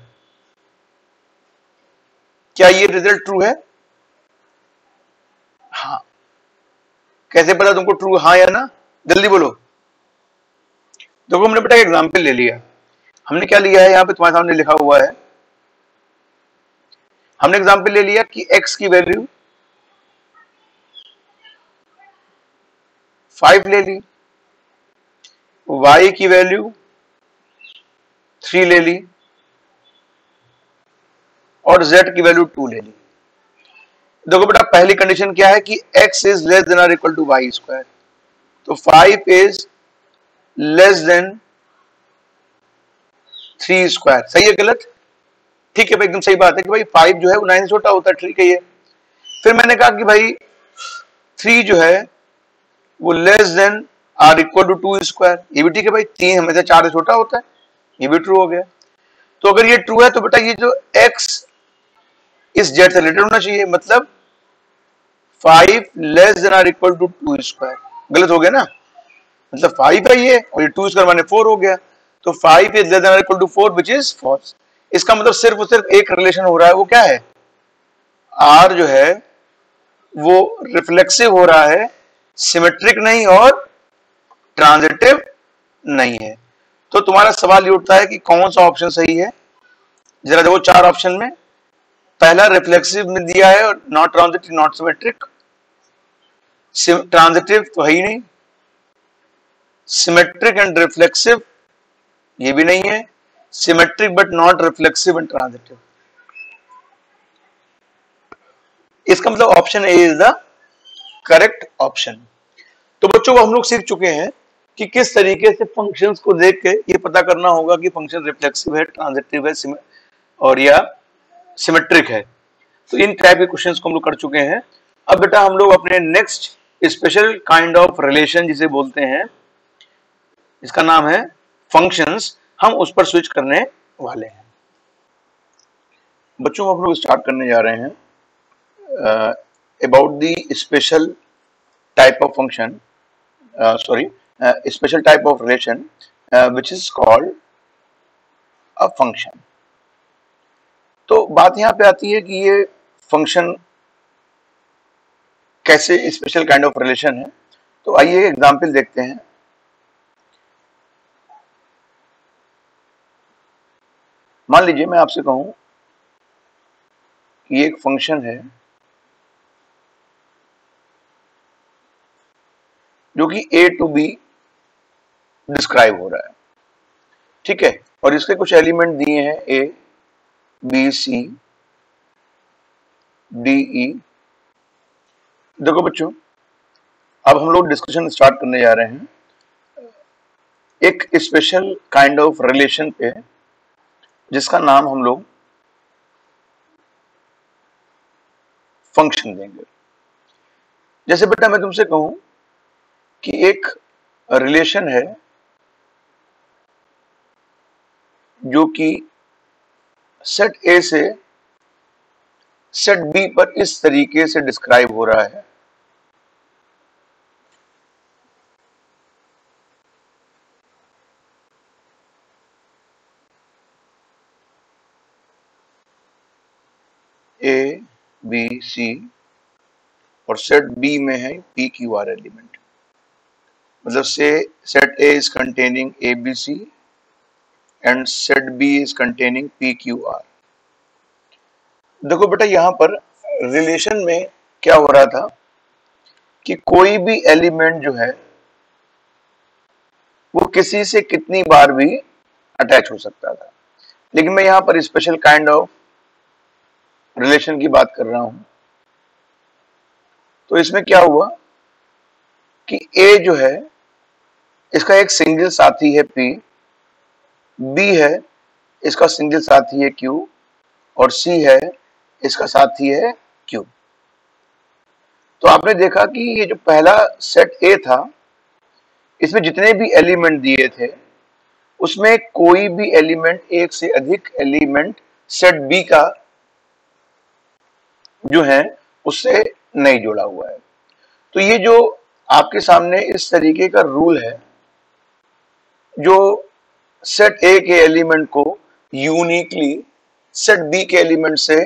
क्या ये रिज़ल्ट ट्रू है? हाँ। कैसे पता तुमको ट्रू हाँ या ना? जल्दी बोलो। देखो, हमने बेटा एग्ज़ाम्पल ले लिया। हमने क्या लिया है? यहाँ पे तुम्हारे सामने लिखा हुआ है। हमने एग्ज़ाम्पल ले लिया कि x की वैल्यू फाइव ले ली। y की वैल्यू थ्री ले ली। और z की वैल्यू टू ले ली। देखो बेटा, पहली कंडीशन क्या है कि x is less than or equal to y square तो five is less than three square सही है गलत? ठीक है भाई, एकदम सही बात है कि भाई फाइव जो है वो नाइन से छोटा होता है, ठीक है ये। फिर मैंने कहा कि भाई थ्री जो है वो less than or equal to two square ये भी ठीक है भाई तीन हमेशा चार से छोटा होता है, ये भी ट्रू हो गया। तो अगर ये ट्रू है तो बेटा ये जो x इस जेड से रिलेटेड होना चाहिए मतलब five less than or equal to two square गलत हो गया ना? मतलब फाइव है ये, और ये टू स्क्वायर माने फोर हो गया। तो five is less than equal to four which is false इसका मतलब सिर्फ़ और सिर्फ़ एक रिलेशन हो रहा है, वो क्या है? आर जो है, वो रिफ्लेक्सिव हो रहा है सिमेट्रिक नहीं और ट्रांजिटिव नहीं है। तो तुम्हारा सवाल ये उठता है कि कौन सा ऑप्शन सही है? जरा देखो चार ऑप्शन में। पहला रिफ्लेक्सिव में दिया है और not transitive not symmetric transitive तो है ही नहीं। सिमेट्रिक एंड रिफ्लेक्सिव ये भी नहीं है। Symmetric but not reflexive and transitive इसका मतलब option A is the correct option तो बच्चों को हम लोग सीख चुके हैं कि किस तरीके से फ़ंक्शंस को देख के ये पता करना होगा कि फ़ंक्शन रिफ्लेक्सिव है ट्रांजिटिव है और या सिमेट्रिक है। तो इन टाइप के क्वेश्चंस को हम लोग कर चुके हैं। अब बेटा, हम लोग अपने next special kind of relation जिसे बोलते हैं इसका नाम है फ़ंक्शंस हम उस पर स्विच करने वाले हैं। बच्चों, हम लोग स्टार्ट करने जा रहे हैं about the special type of function sorry special type of relation which is called a function तो बात यहाँ पे आती है कि ये फ़ंक्शन कैसे स्पेशल काइंड ऑफ़ रिलेशन है। तो आइए एग्ज़ाम्पल देखते हैं। मान लीजिए मैं आपसे कहूँ कि एक फ़ंक्शन है जो कि ए टू बी डिस्क्राइब हो रहा है। ठीक है? और इसके कुछ एलिमेंट दिए हैं ए बी सी डी ई देखो बच्चों, अब हम लोग डिस्कशन स्टार्ट करने जा रहे हैं। एक स्पेशल काइंड ऑफ़ रिलेशन पे जिसका नाम हम लोग फ़ंक्शन देंगे। जैसे बेटा मैं तुमसे कहूँ कि एक रिलेशन है जो कि सेट ए से सेट बी पर इस तरीके से डिस्क्राइब हो रहा है ए बी सी और सेट बी में है पी क्यू आर एलिमेंट मतलब से set A is containing A B C and set B is containing P Q R देखो बेटा यहाँ पर रिलेशन में क्या हो रहा था कि कोई भी एलिमेंट जो है, वो किसी से कितनी बार भी अटैच हो सकता था। लेकिन मैं यहाँ पर स्पेशल काइंड ऑफ़ रिलेशन की बात कर रहा हूँ। तो इसमें क्या हुआ कि ए जो है, इसका एक सिंगल साथी है पी बी है, इसका सिंगल साथी है क्यू और सी है, इसका साथी है क्यू तो आपने देखा कि ये जो पहला सेट ए था, इसमें जितने भी एलिमेंट दिए थे, उसमें कोई भी एलिमेंट एक से अधिक एलिमेंट सेट बी का जो है, उससे नहीं जुड़ा हुआ है। तो ये जो आपके सामने इस तरीके का रूल है, जो सेट ए के एलिमेंट को यूनिकली सेट बी के एलिमेंट से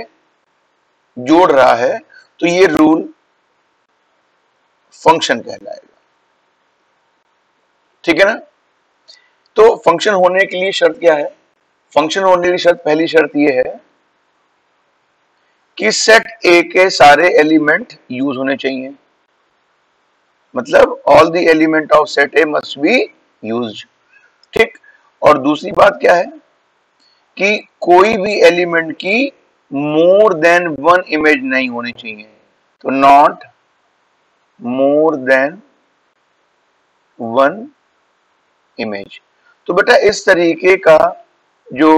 जोड़ रहा है तो ये रूल फ़ंक्शन कहलाएगा। ठीक है ना? तो फ़ंक्शन होने के लिए शर्त क्या है? फ़ंक्शन होने की शर्त, पहली शर्त यह है कि सेट ए के सारे एलिमेंट यूज़ होने चाहिए। मतलब all the element of set A must be use ठीक? और दूसरी बात क्या है? कि कोई भी एलिमेंट की मोर देन वन इमेज नहीं होनी चाहिए। तो not more than one image तो बेटा इस तरीके का जो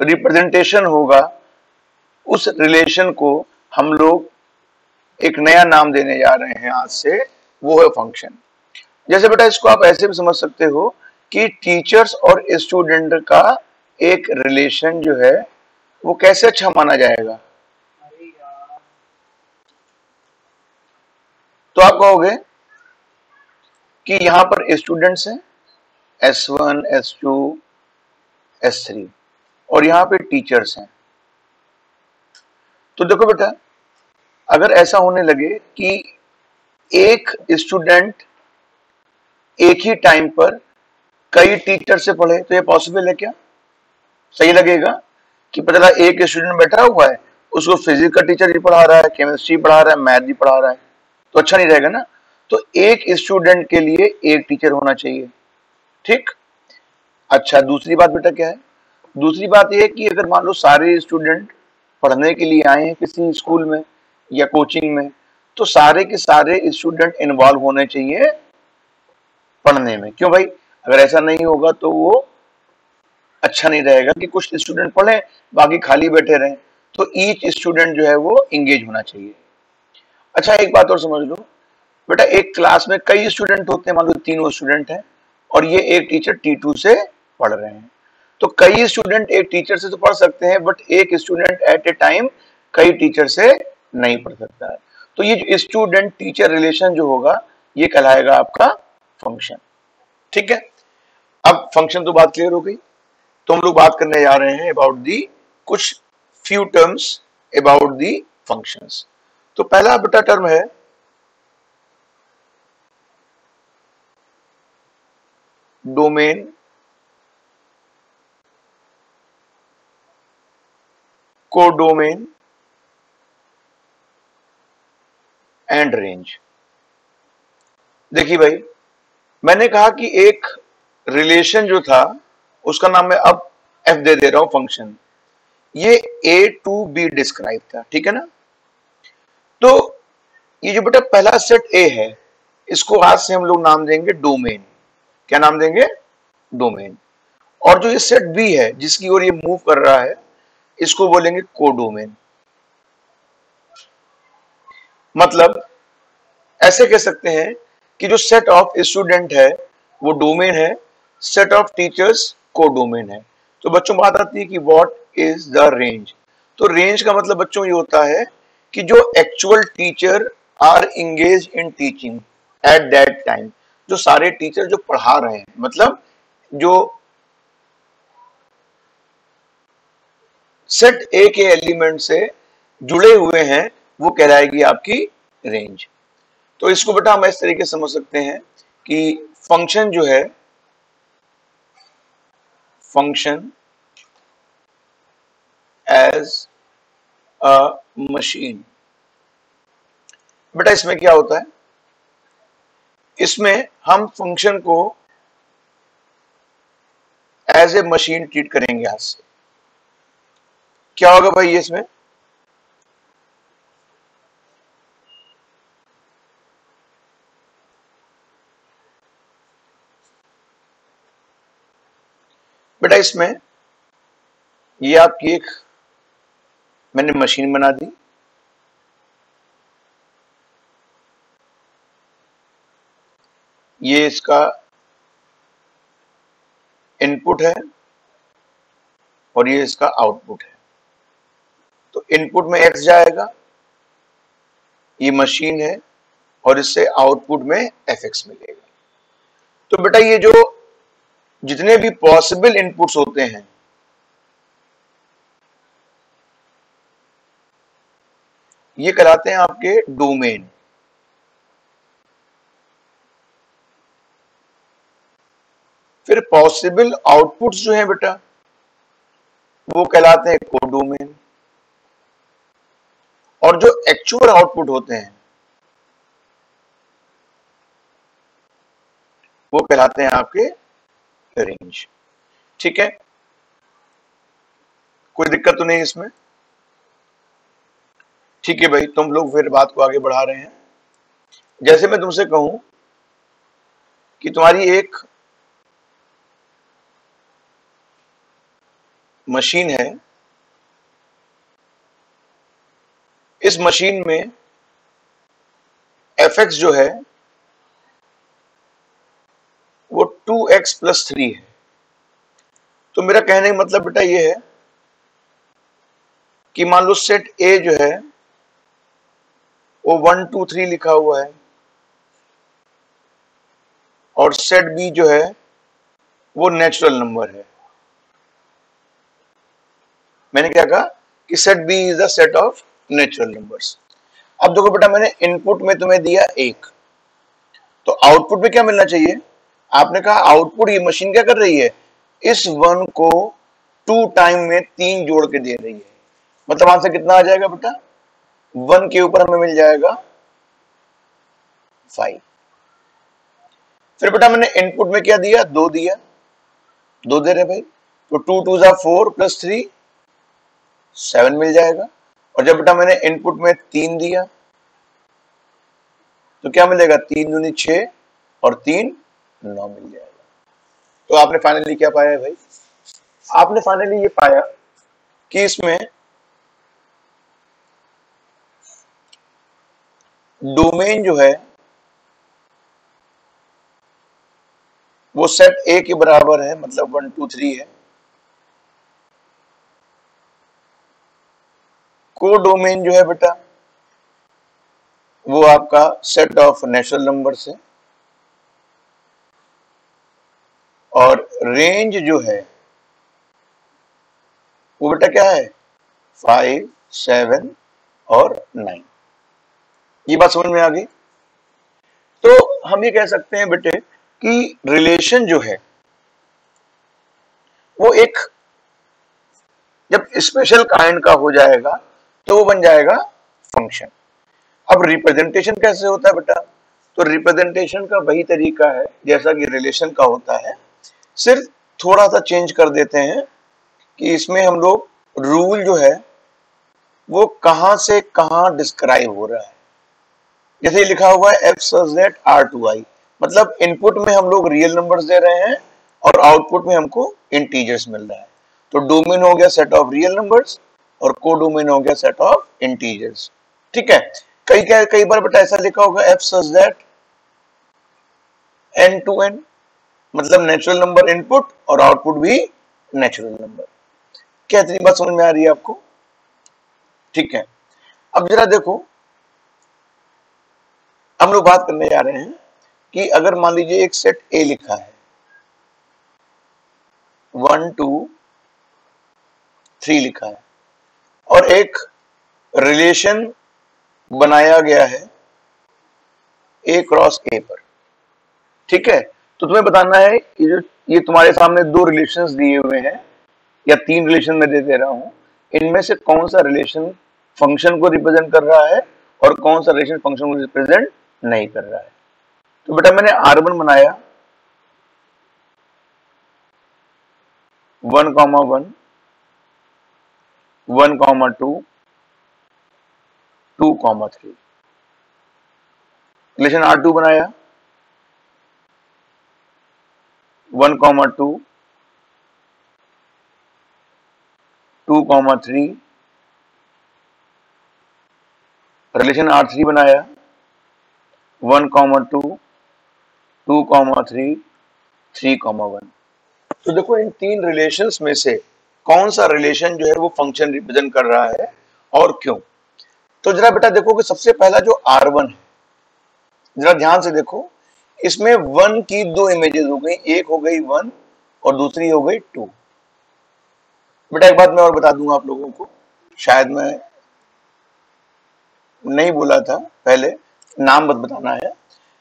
रिप्रेजेंटेशन होगा उस रिलेशन को हम लोग एक नया नाम देने जा रहे हैं आज से वो है फ़ंक्शन जैसे बेटा इसको आप ऐसे भी समझ सकते हो कि टीचर्स और स्टूडेंट का एक रिलेशन जो है वो कैसे अच्छा माना जाएगा? तो आप कहोगे कि यहाँ पर स्टूडेंट्स हैं S1, S2, S3 और यहाँ पे टीचर्स हैं। तो देखो बेटा, अगर ऐसा होने लगे कि एक स्टूडेंट एक ही टाइम पर कई टीचर से पढ़े तो ये पॉसिबल है क्या? सही लगेगा कि पता एक स्टूडेंट बैठा हुआ है, उसको फिजिक्स का टीचर भी पढ़ा रहा है केमिस्ट्री पढ़ा रहा है मैथ भी पढ़ा रहा है तो अच्छा नहीं रहेगा ना? तो एक स्टूडेंट के लिए एक टीचर होना चाहिए। ठीक? अच्छा दूसरी बात बेटा क्या है? दूसरी बात यह कि अगर मान लो सारे स्टूडेंट पढ़ने के लिए आए हैं किसी स्कूल में या कोचिंग में तो सारे के सारे स्टूडेंट इन्वॉल्व होने चाहिए पढ़ने में। क्यों भाई? अगर ऐसा नहीं होगा तो वो अच्छा नहीं रहेगा कि कुछ स्टूडेंट पढ़े, बाकी खाली बैठे रहें तो ईच स्टूडेंट जो है वो इंगेज होना चाहिए। अच्छा एक बात और समझ लो। बेटा, एक क्लास में कई स्टूडेंट होते हैं, मान लो तीनों स्टूडेंट हैं, और ये एक टीचर टी टू से पढ़ रहे हैं। तो कई स्टूडेंट एक टीचर से तो पढ़ सकते हैं बट एक स्टूडेंट एट ए टाइम कई टीचर से नहीं पढ़ सकता है। तो ये स्टूडेंट टीचर रिलेशन जो होगा, ये कहलाएगा आपका फ़ंक्शन ठीक है? अब फ़ंक्शन तो बात क्लियर हो गई। तो हम लोग बात करने जा रहे हैं अबाउट दी कुछ few terms about the functions तो पहला बेटा टर्म है डोमेन कोडोमेन एंड रेंज। देखिए भाई, मैंने कहा कि एक रिलेशन जो था, उसका नाम मैं अब एफ़ दे दे रहा हूँ फ़ंक्शन ये ए टू बी डिस्क्राइब था, ठीक है ना? तो ये जो बेटा पहला सेट ए है, इसको आज से हम लोग नाम देंगे डोमेन क्या नाम देंगे? डोमेन और जो ये सेट बी है, जिसकी ओर ये मूव कर रहा है इसको बोलेंगे कोडोमेन। मतलब ऐसे कह सकते हैं कि जो सेट ऑफ़ स्टूडेंट है, वो डोमेन है सेट ऑफ़ टीचर्स कोडोमेन है। तो बच्चों, बात आती है कि व्हाट इज़ द रेंज तो रेंज का मतलब बच्चों, ये होता है कि जो actual teacher are engage in teaching at that time जो सारे टीचर जो पढ़ा रहे हैं मतलब जो सेट ए के एलिमेंट से जुड़े हुए हैं, वो कहलाएगी आपकी रेंज तो इसको बेटा हम इस तरीके से समझ सकते हैं कि फ़ंक्शन जो है फ़ंक्शन एज अ मशीन बेटा इसमें क्या होता है? इसमें हम फ़ंक्शन को एज ए मशीन ट्रीट करेंगे आज से। क्या होगा भाई ये इसमें? बेटा इसमें ये आपकी एक मैंने मशीन बना दी। ये इसका इनपुट है और ये इसका आउटपुट है। तो इनपुट में एक्स जाएगा। ये मशीन है और इससे आउटपुट में एफ़ एक्स मिलेगा। तो बेटा ये जो जितने भी पॉसिबल इनपुट्स होते हैं, ये कहलाते हैं आपके डोमेन फिर पॉसिबल आउटपुट्स जो हैं बेटा, वो कहलाते हैं कोडोमेन और जो एक्चुअल आउटपुट होते हैं, वो कहलाते हैं आपके रेंज ठीक है? कोई दिक्कत तो नहीं इसमें? ठीक है भाई, तुम लोग फिर बात को आगे बढ़ा रहे हैं। जैसे मैं तुमसे कहूँ कि तुम्हारी एक मशीन है इस मशीन में एफ़ एक्स जो है, वो टू एक्स प्लस थ्री है। तो मेरा कहने का मतलब बेटा ये है कि मान लो सेट ए जो है, वो वन टू थ्री लिखा हुआ है और सेट बी जो है, वो नेचुरल नंबर है। मैंने क्या कहा कि set B is the set of natural numbers अब देखो बेटा मैंने इनपुट में तुम्हें दिया एक। तो आउटपुट में क्या मिलना चाहिए? आपने कहा आउटपुट ये मशीन क्या कर रही है? इस वन को टू टाइम में तीन जोड़ के दे रही है। मतलब आंसर कितना आ जाएगा बेटा? वन के ऊपर हमें मिल जाएगा फाइव फिर बेटा मैंने इनपुट में क्या दिया? दो दिया। दो दे रहे भाई। तो टू टू जा फोर प्लस थ्री सेवन मिल जाएगा। और जब बेटा मैंने इनपुट में तीन दिया तो क्या मिलेगा? तीन दूनी छ और तीन नौ मिल जाएगा। तो आपने फाइनली क्या पाया है भाई? आपने फाइनली ये पाया कि इसमें डोमेन जो है, वो सेट ए के बराबर है मतलब वन टू थ्री है। को डोमेन जो है बेटा, वो आपका सेट ऑफ़ नेचुरल नंबर है। और रेंज जो है, वो बेटा क्या है? फाइव सेवन और नाइन ये बात समझ में आ गई? तो हम ये कह सकते हैं बेटे कि रिलेशन जो है, वो एक जब स्पेशल काइंड का हो जाएगा तो वो बन जाएगा फ़ंक्शन अब रिप्रेजेंटेशन कैसे होता है बेटा? तो रिप्रेजेंटेशन का वही तरीका है, जैसा कि रिलेशन का होता है। सिर्फ़ थोड़ा सा चेंज कर देते हैं कि इसमें हम लोग रूल जो है, वो कहाँ से कहाँ डिस्क्राइब हो रहा है। जैसे लिखा हुआ है f such that R to I मतलब इनपुट में हम लोग रियल नंबर्स दे रहे हैं और आउटपुट में हमको इंटीजर्स मिल रहा है। तो डोमेन हो गया सेट ऑफ़ रियल नंबर्स और कोडोमेन हो गया सेट ऑफ़ इंटीजर्स ठीक है? कई क्या, कई बार बेटा ऐसा लिखा होगा f such that N to N मतलब नेचुरल नंबर इनपुट और आउटपुट भी नेचुरल नंबर क्या इतनी बात समझ में आ रही है आपको? ठीक है। अब जरा देखो, हम लोग बात करने जा रहे हैं कि अगर मान लीजिए एक सेट ए लिखा है वन टू थ्री लिखा है और एक रिलेशन बनाया गया है ए क्रॉस ए पर। ठीक है? तो तुम्हें बताना है ये जो ये तुम्हारे सामने दो रिलेशंस दिए हुए हैं, या तीन रिलेशन में दे दे रहा हूँ, इनमें से कौन सा रिलेशन फ़ंक्शन को रिप्रेजेंट कर रहा है और कौन सा रिलेशन फ़ंक्शन को रिप्रेजेंट नहीं कर रहा है? तो बेटा मैंने आर वन बनाया। One comma one one comma two two comma three. Relation R two बनाया। One comma two two comma three. Relation R three बनाया। One comma two two comma three three comma one. तो देखो इन तीन relations में से कौन सा relation जो है वो फ़ंक्शन रिप्रेजेंट कर रहा है और क्यों? तो जरा बेटा देखो कि सबसे पहला जो आर वन है, जरा ध्यान से देखो, इसमें वन की दो इमेजेस हो गई, एक हो गई वन और दूसरी हो गई टू बेटा एक बात मैं और बता दूँगा आप लोगों को, शायद मैं नहीं बोला था पहले, नाम मत बताना है।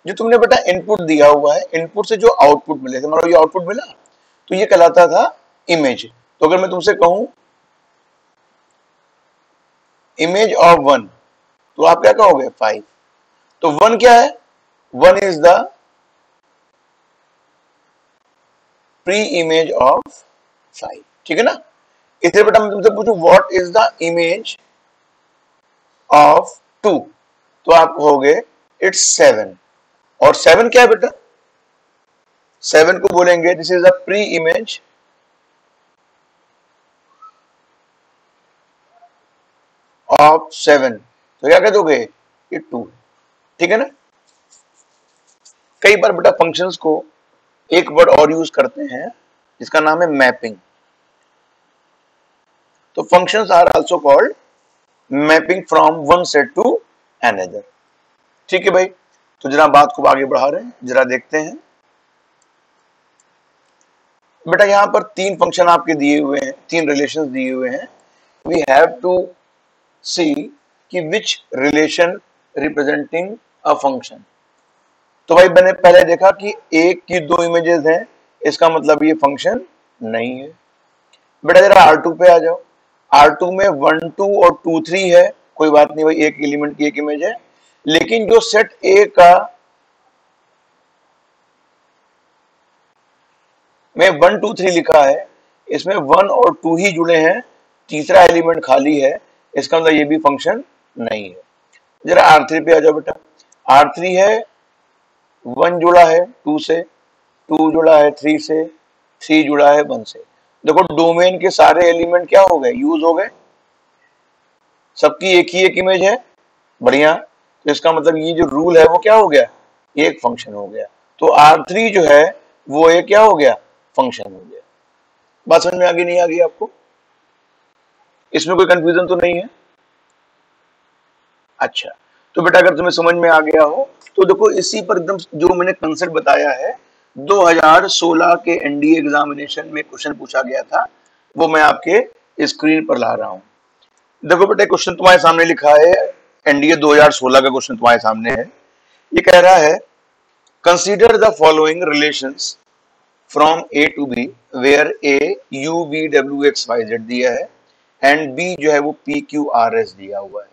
जो तुमने बेटा इनपुट दिया हुआ है इनपुट से जो आउटपुट मिले थे मतलब ये आउटपुट मिला तो ये कहलाता था इमेज तो अगर मैं तुमसे कहूँ इमेज ऑफ़ वन तो आप क्या कहोगे? फाइव तो वन क्या है? One is the preimage of five ठीक है ना? इसलिए बेटा मैं तुमसे पूछूँ what is the image of two तो आप कहोगे इट्स सेवन और सेवन क्या है बेटा? सेवन को बोलेंगे this is a preimage of seven तो क्या कह दोगे? ये टू ठीक है ना? कई बार बेटा फ़ंक्शंस को एक वर्ड और यूज़ करते हैं, जिसका नाम है मैपिंग तो functions are also called mapping from one set to another ठीक है भाई? तो जरा बात को आगे बढ़ा रहे हैं, जरा देखते हैं। बेटा यहाँ पर तीन फ़ंक्शन आपके दिए हुए हैं, तीन रिलेशन दिए हुए हैं। वी हैव टू सी कि which relation representing a function तो भाई मैंने पहले देखा कि एक की दो इमेजेस हैं, इसका मतलब ये फ़ंक्शन नहीं है। बेटा जरा आर टू पे आ जाओ। आर टू में वन टू और टू थ्री है, कोई बात नहीं, भाई एक एलिमेंट की एक इमेज है। लेकिन जो सेट ए का में वन टू थ्री लिखा है, इसमें वन और टू ही जुड़े हैं, तीसरा एलिमेंट खाली है इसका मतलब ये भी फ़ंक्शन नहीं है। जरा आर थ्री पे आ जाओ बेटा। आर थ्री है वन जुड़ा है टू से टू जुड़ा है थ्री से थ्री जुड़ा है वन से। देखो डोमेन के सारे एलिमेंट क्या हो गए? यूज़ हो गए। सबकी एक ही एक इमेज है। बढ़िया। तो इसका मतलब ये जो रूल है, वो क्या हो गया? एक फ़ंक्शन हो गया। तो आर थ्री जो है, वो एक क्या हो गया? फ़ंक्शन हो गया। बात समझ में आगे नहीं आ गई आपको? इसमें कोई कंफ्यूजन तो नहीं है? अच्छा तो बेटा अगर तुम्हें समझ में आ गया हो तो देखो इसी पर एकदम जो मैंने कंसेप्ट बताया है 2016 के एनडीए एग्जामिनेशन में क्वेश्चन पूछा गया था, वो मैं आपके स्क्रीन पर ला रहा हूँ। देखो बेटा क्वेश्चन तुम्हारे सामने लिखा है एनडीए 2016 का क्वेश्चन तुम्हारे सामने है। ये कह रहा है consider the following relations from A to B where A U V W X Y Z दिया है। एंड बी जो है वो पी क्यू आर एस दिया हुआ है।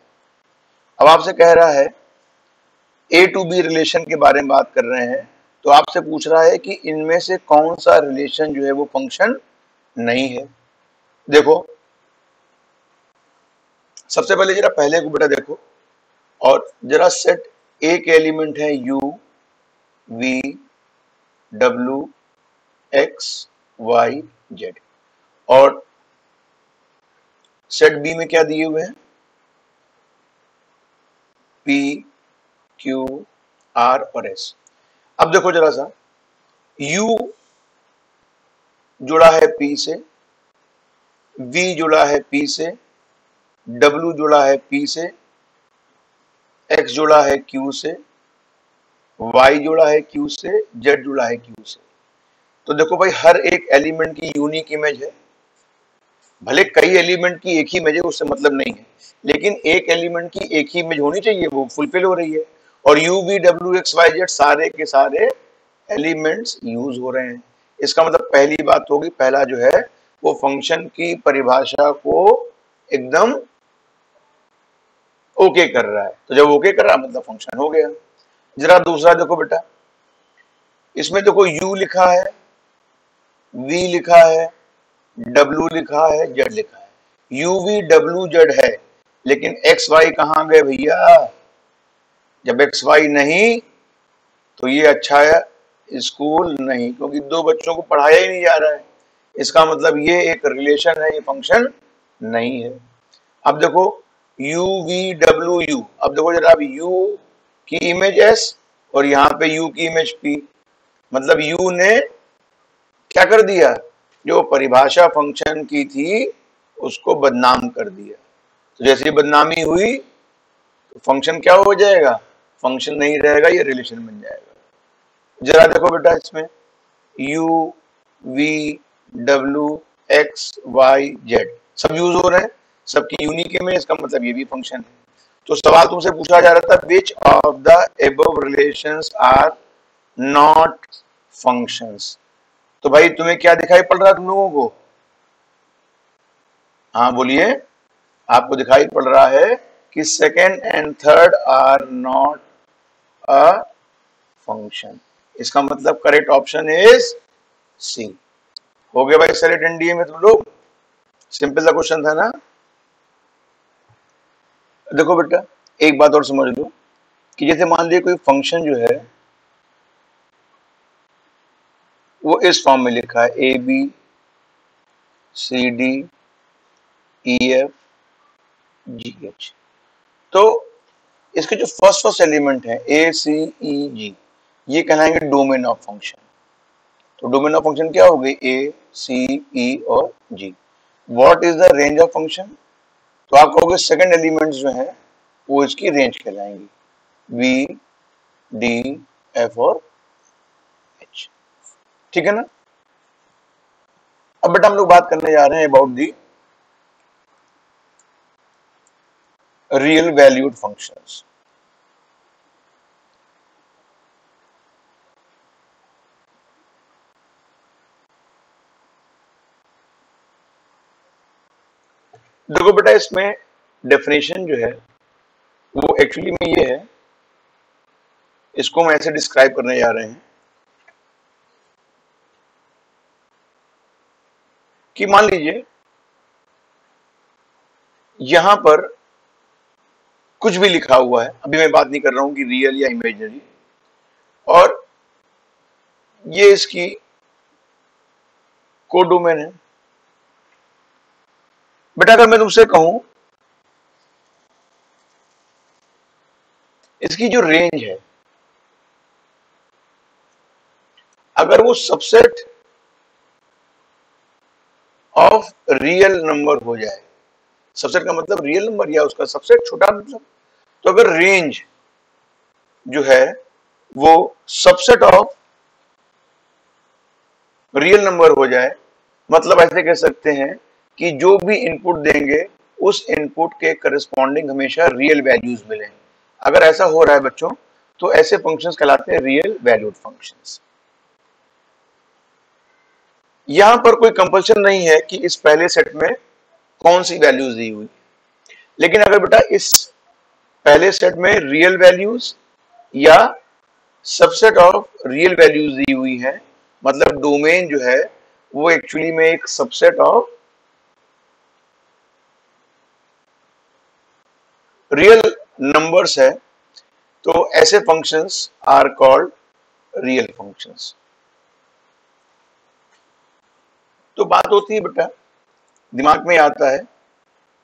अब आपसे कह रहा है ए टू बी रिलेशन के बारे में बात कर रहे हैं तो आपसे पूछ रहा है कि इनमें से कौन सा रिलेशन जो है वो फ़ंक्शन नहीं है। देखो, सबसे पहले जरा पहले को बेटा देखो, और जरा सेट ए के एलिमेंट है U V W X Y Z और सेट बी में क्या दिए हुए हैं? पी क्यू आर और एस अब देखो जरा सा। U जुड़ा है P से, V जुड़ा है P से, W जुड़ा है P से, X जुड़ा है Q से, Y जुड़ा है Q से, Z जुड़ा है Q से। तो देखो भाई, हर एक एलिमेंट की यूनिक इमेज है। भले कई एलिमेंट की एक ही इमेज है, उससे मतलब नहीं है, लेकिन एक एलिमेंट की एक ही इमेज होनी चाहिए, वो फुलफिल हो रही है। और U V W X Y Z सारे के सारे एलिमेंट्स यूज़ हो रहे हैं। इसका मतलब पहली बात होगी, पहला जो है, वो फ़ंक्शन की परिभाषा को एकदम ओके कर रहा है। तो जब ओके कर रहा मतलब फ़ंक्शन हो गया। जरा दूसरा देखो बेटा, इसमें देखो यू लिखा है वी लिखा है डब्लू लिखा है जेड लिखा है। यू वी डब्ल्यू जेड है। लेकिन एक्स वाई कहाँ गए भैया? जब एक्स वाई नहीं तो ये अच्छा है, स्कूल नहीं, क्योंकि दो बच्चों को पढ़ाया ही नहीं जा रहा है। इसका मतलब ये एक रिलेशन है, ये फ़ंक्शन नहीं है। अब देखो यू वी डब्ल्यू यू अब देखो जरा यू की इमेज एस और यहाँ पे यू की इमेज पी मतलब यू ने क्या कर दिया? जो परिभाषा फ़ंक्शन की थी, उसको बदनाम कर दिया। तो जैसे बदनामी हुई तो फ़ंक्शन क्या हो जाएगा? फ़ंक्शन नहीं रहेगा, ये रिलेशन बन जाएगा। जरा देखो बेटा इसमें। U V W X Y Z सब यूज़ हो रहे हैं। सबकी यूनिक में इसका मतलब ये भी फ़ंक्शन है। तो सवाल तुमसे पूछा जा रहा था which of the above relations are not functions तो भाई तुम्हें क्या दिखाई पड़ रहा है तुम लोगों को? हाँ बोलिए। आपको दिखाई पड़ रहा है कि second and third are not a function इसका मतलब करेक्ट ऑप्शन इज़ सी हो गया भाई सेलेक्ट एनडीए में तुम लोग। सिंपल सा क्वेश्चन था ना? देखो बेटा, एक बात और समझ लो कि जैसे मान लीजिए कोई फ़ंक्शन जो है वो इस फॉर्म में लिखा है? A B C D E F G H तो इसके जो फ़र्स्ट फ़र्स्ट एलिमेंट है ए सी ई जी ये कहलाएँगे डोमेन ऑफ़ फ़ंक्शन तो डोमेन ऑफ़ फ़ंक्शन क्या हो गई? ए सी ई और G what is the range of function तो आप कहोगे सेकंड एलिमेंट्स जो है, वो इसकी रेंज कहलाएँगे। बी डी एफ़ और ठीक है ना? अब बेटा हम लोग बात करने जा रहे हैं about the real valued functions देखो बेटा इसमें डेफिनेशन जो है, वो एक्चुअली में ये है, इसको हम ऐसे डिस्क्राइब करने जा रहे हैं। कि मान लीजिए, यहाँ पर कुछ भी लिखा हुआ है, अभी मैं बात नहीं कर रहा हूँ कि रियल या इमेजनरी और ये इसकी कोडोमेन है। बेटा, अगर मैं तुमसे कहूँ, इसकी जो रेंज है, अगर वो सबसेट ऑफ़ रियल नंबर हो जाए। सबसेट का मतलब रियल नंबर या उसका सबसेट छोटा मतलब? तो अगर रेंज जो है, वो सबसेट ऑफ़ रियल नंबर हो जाए मतलब ऐसे कह सकते हैं कि जो भी इनपुट देंगे, उस इनपुट के करस्पॉन्डिंग हमेशा रियल वैल्यूज़ मिलेंगे अगर ऐसा हो रहा है बच्चों तो ऐसे फ़ंक्शंस कहलाते हैं रियल वैल्यूड फ़ंक्शंस यहाँ पर कोई कंपल्शन नहीं है कि इस पहले सेट में कौन सी वैल्यूज़ दी हुई। लेकिन अगर बेटा इस पहले सेट में रियल वैल्यूज़ या सबसेट ऑफ़ रियल वैल्यूज़ दी हुई है मतलब डोमेन जो है, वो एक्चुअली में एक सबसेट ऑफ़ रियल नंबर्स है तो ऐसे functions are called real functions तो बात होती है बेटा। दिमाग में आता है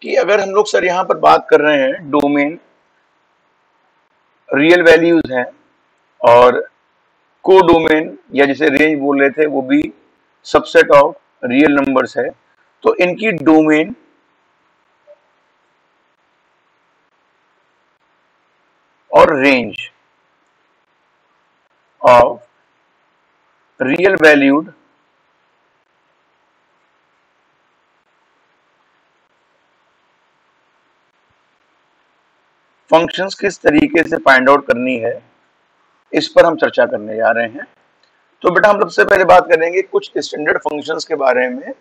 कि अगर हम लोग सर यहाँ पर बात कर रहे हैं डोमेन रियल वैल्यूज़ हैं और को डोमेन या जिसे रेंज बोल रहे थे, वो भी सबसेट ऑफ़ रियल नंबर्स है तो इनकी डोमेन और range of real valued functions किस तरीके से फाइंड आउट करनी है, इस पर हम चर्चा करने जा रहे हैं। तो बेटा हम सबसे पहले बात करेंगे कुछ स्टैंडर्ड फ़ंक्शंस के बारे में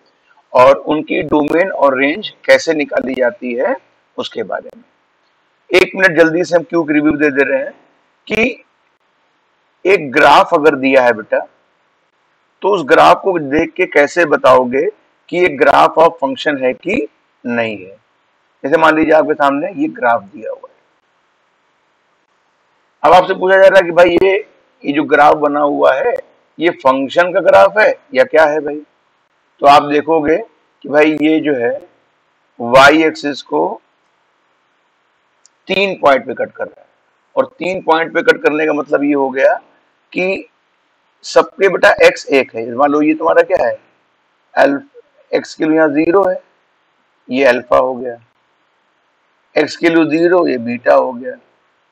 और उनकी डोमेन और रेंज कैसे निकाली जाती है उसके बारे में। एक मिनट जल्दी से हम क्यों रिव्यू दे दे रहे हैं कि एक ग्राफ अगर दिया है बेटा तो उस ग्राफ को देख के कैसे बताओगे कि ये ग्राफ ऑफ़ फ़ंक्शन है कि नहीं है? जैसे मान लीजिए आपके सामने ये ग्राफ दिया हुआ अब आपसे पूछा जा रहा है कि भाई ये ये जो ग्राफ बना हुआ है, ये फ़ंक्शन का ग्राफ है या क्या है भाई? तो आप देखोगे कि भाई ये जो है वाई एक्सिस को तीन पॉइंट पे कट कर रहा है। और तीन पॉइंट पे कट करने का मतलब ये हो गया कि सबके बेटा एक्स एक है। मान लो ये तुम्हारा क्या है? एल एक्स के लिए यहाँ ज़ीरो है। ये अल्फ़ा हो गया। एक्स के लिए ज़ीरो ये बीटा हो गया।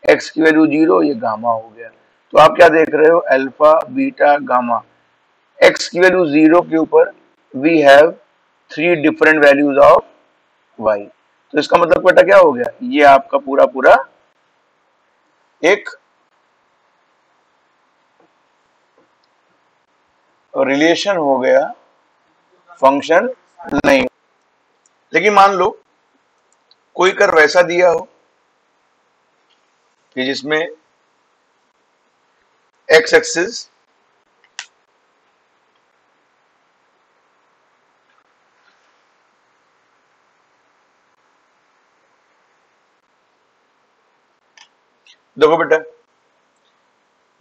एक्स की वैल्यू ज़ीरो, ये गामा हो गया। तो आप क्या देख रहे हो? Alpha, beta, gamma. x की वैल्यू ज़ीरो के ऊपर we have three different values of y तो इसका मतलब बेटा क्या हो गया? ये आपका पूरा पूरा एक रिलेशन हो गया। फ़ंक्शन नहीं। लेकिन मान लो, कोई कर वैसा दिया हो कि जिसमें एक्स एक्सिस देखो बेटा,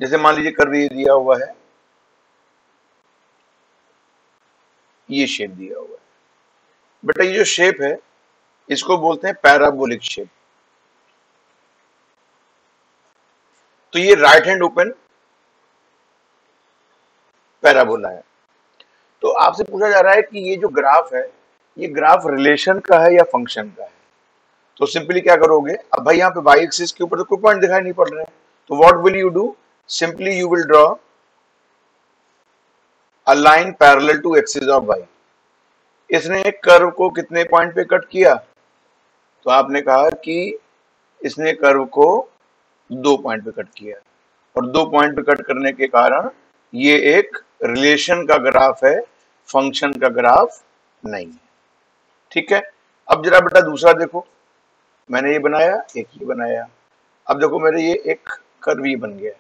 जैसे मान लीजिए कर दिया हुआ है, ये शेप दिया हुआ है। बेटा, ये जो शेप है, इसको बोलते हैं पैराबोलिक शेप तो ये राइट हैंड ओपन पैराबोला है। तो आपसे पूछा जा रहा है कि ये जो ग्राफ है, ये ग्राफ रिलेशन का है या फ़ंक्शन का है? तो सिंपली क्या करोगे? अब भाई यहाँ पे वाई एक्सिस के ऊपर तो कोई पॉइंट दिखाई नहीं पड़ रहे हैं। तो what will you do simply you will draw a line parallel to axis of Y इसने एक कर्व को कितने पॉइंट पे कट किया? तो आपने कहा कि इसने कर्व को दो पॉइंट पे कट किया और दो पॉइंट पे कट करने के कारण ये एक रिलेशन का ग्राफ है फ़ंक्शन का ग्राफ नहीं है। ठीक है? अब जरा बेटा दूसरा देखो। मैंने ये बनाया, एक ये बनाया। अब देखो मेरे ये एक कर्व बन गया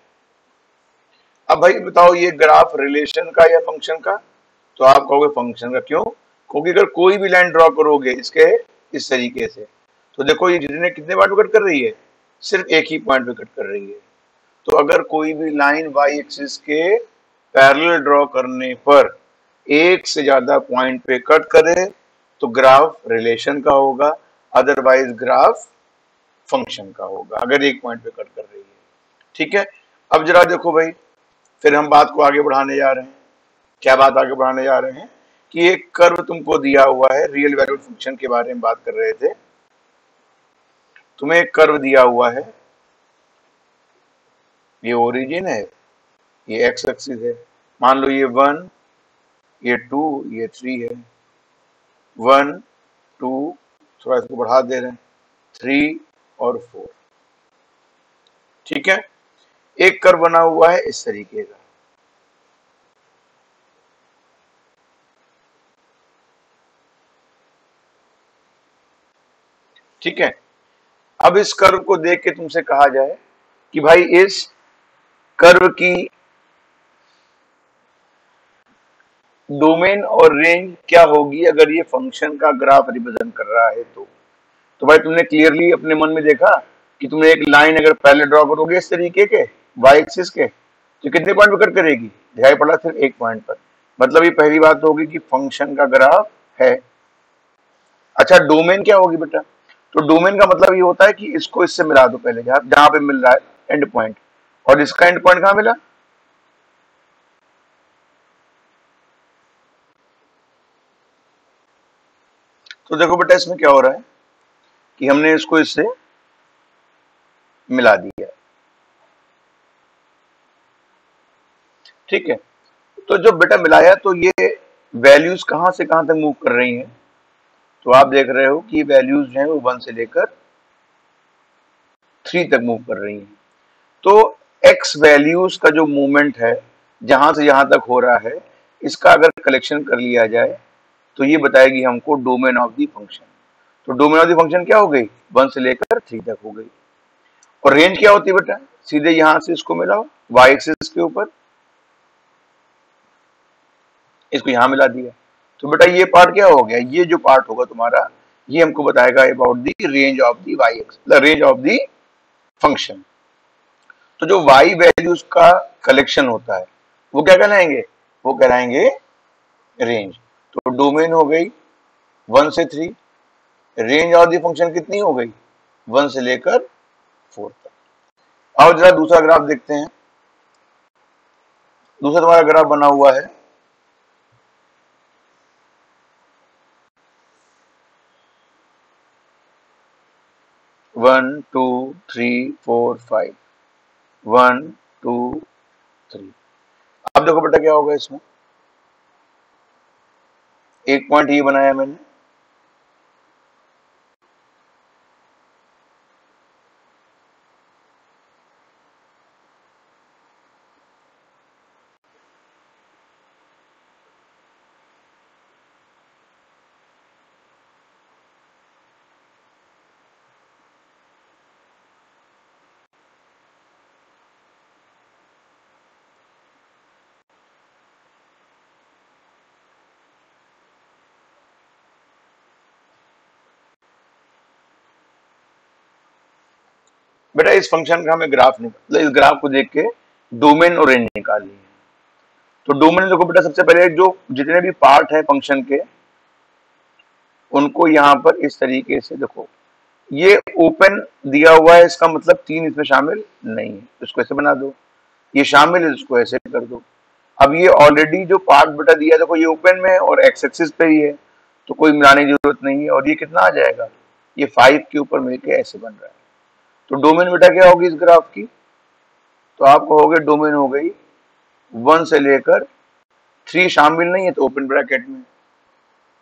अब भाई बताओ ये ग्राफ रिलेशन का या फ़ंक्शन का? तो आप कहोगे फ़ंक्शन का क्यों? क्योंकि अगर कोई भी लाइन ड्रॉ करोगे इसके, इस तरीके से। तो देखो ये जितने, कितने पे कट कर रही है? सिर्फ़ एक ही पॉइंट पे कट कर रही है। तो अगर कोई भी लाइन वाई एक्सिस के पैरेलल ड्रॉ करने पर एक से ज़्यादा पॉइंट पे कट करे तो ग्राफ रिलेशन का होगा अदरवाइज़ ग्राफ फ़ंक्शन का होगा। अगर एक पॉइंट पे कट कर रही है। ठीक है? अब जरा देखो भाई, फिर हम बात को आगे बढ़ाने जा रहे हैं। क्या बात आगे बढ़ाने जा रहे हैं? कि एक कर्व तुमको दिया हुआ है रियल वैल्यूड फ़ंक्शन के बारे में बात कर रहे थे। तुम्हें एक कर्व दिया हुआ है। ये ओरिजिन है, ये एक्स एक्सिस है। मान लो ये वन ये टू ये थ्री है। वन टू थोड़ा इसको बढ़ा दे रहे हैं। थ्री और फोर ठीक है? एक कर्व बना हुआ है इस तरीके का। ठीक है? अब इस कर्व को देख के तुमसे कहा जाए कि भाई इस कर्व की डोमेन और रेंज क्या होगी अगर ये फ़ंक्शन का ग्राफ रिप्रेजेंट कर रहा है तो। तो भाई तुमने क्लियरली अपने मन में देखा कि तुमने एक लाइन अगर पहले ड्रॉ करोगे इस तरीके के वाई एक्सिस के तो कितने पॉइंट पर कट करेगी? दिखाई पड़ा सिर्फ़ एक पॉइंट पर। मतलब ये पहली बात होगी कि फ़ंक्शन का ग्राफ है। अच्छा डोमेन क्या होगी बेटा? तो डोमेन का मतलब ये होता है कि इसको इससे मिला दो पहले जहाँ जहाँ पे मिल रहा है एंड पॉइंट और इसका एंड पॉइंट कहाँ मिला? तो देखो बेटा, इसमें क्या हो रहा है कि हमने इसको इससे मिला दिया। ठीक है? तो जब बेटा मिलाया तो ये वैल्यूज़ कहाँ से कहाँ तक मूव कर रही हैं? तो आप देख रहे हो कि वैल्यूज़ है वो वन से लेकर थ्री तक मूव कर रही हैं। तो एक्स वैल्यूज़ का जो मूवमेंट है, जहाँ से जहाँ तक हो रहा है, इसका अगर कलेक्शन कर लिया जाए तो ये बताएगी हमको डोमेन ऑफ़ दी फ़ंक्शन तो डोमेन ऑफ़ दी फ़ंक्शन क्या हो गई? वन से लेकर थ्री तक हो गई। और रेंज क्या होती है बेटा? सीधे यहाँ से इसको मिलाओ वाई एक्सिस के ऊपर। इसको यहाँ मिला दिया। तो बेटा ये पार्ट क्या हो गया? ये जो पार्ट होगा तुम्हारा, ये हमको बताएगा about the range of the Y X range of the function तो जो वाई वैल्यूज़ का कलेक्शन होता है, वो क्या कहलाएँगे? वो कहलाएँगे रेंज तो डोमेन हो गई वन से three range of the function कितनी हो गई? वन से लेकर फोर तक. अब जरा दूसरा ग्राफ देखते हैं। दूसरा तुम्हारा ग्राफ बना हुआ है। One two three four five one two three अब देखो बेटा क्या होगा इसमें? एक पॉइंट ये बनाया मैंने। बेटा, इस फ़ंक्शन का हमें ग्राफ निकाल इस ग्राफ को देख के डोमेन और रेंज निकालनी है। तो डोमेन देखो बेटा, सबसे पहले जो जितने भी पार्ट है फ़ंक्शन के, उनको यहाँ पर इस तरीके से देखो। ये ओपन दिया हुआ है, इसका मतलब तीन इसमें शामिल नहीं है। इसको ऐसे बना दो। ये शामिल है, इसको ऐसे कर दो। अब ये ऑलरेडी जो पार्ट बेटा दिया देखो ये ओपन में है और एक्स एक्सिस पे ही है तो कोई मिलाने की ज़रूरत नहीं है। और ये कितना आ जाएगा? ये फाइव के ऊपर मिलके ऐसे बन रहा है। तो डोमेन बेटा क्या होगी इस ग्राफ की? तो आप कहोगे डोमेन हो गई वन से लेकर थ्री शामिल नहीं है तो ओपन ब्रैकेट में।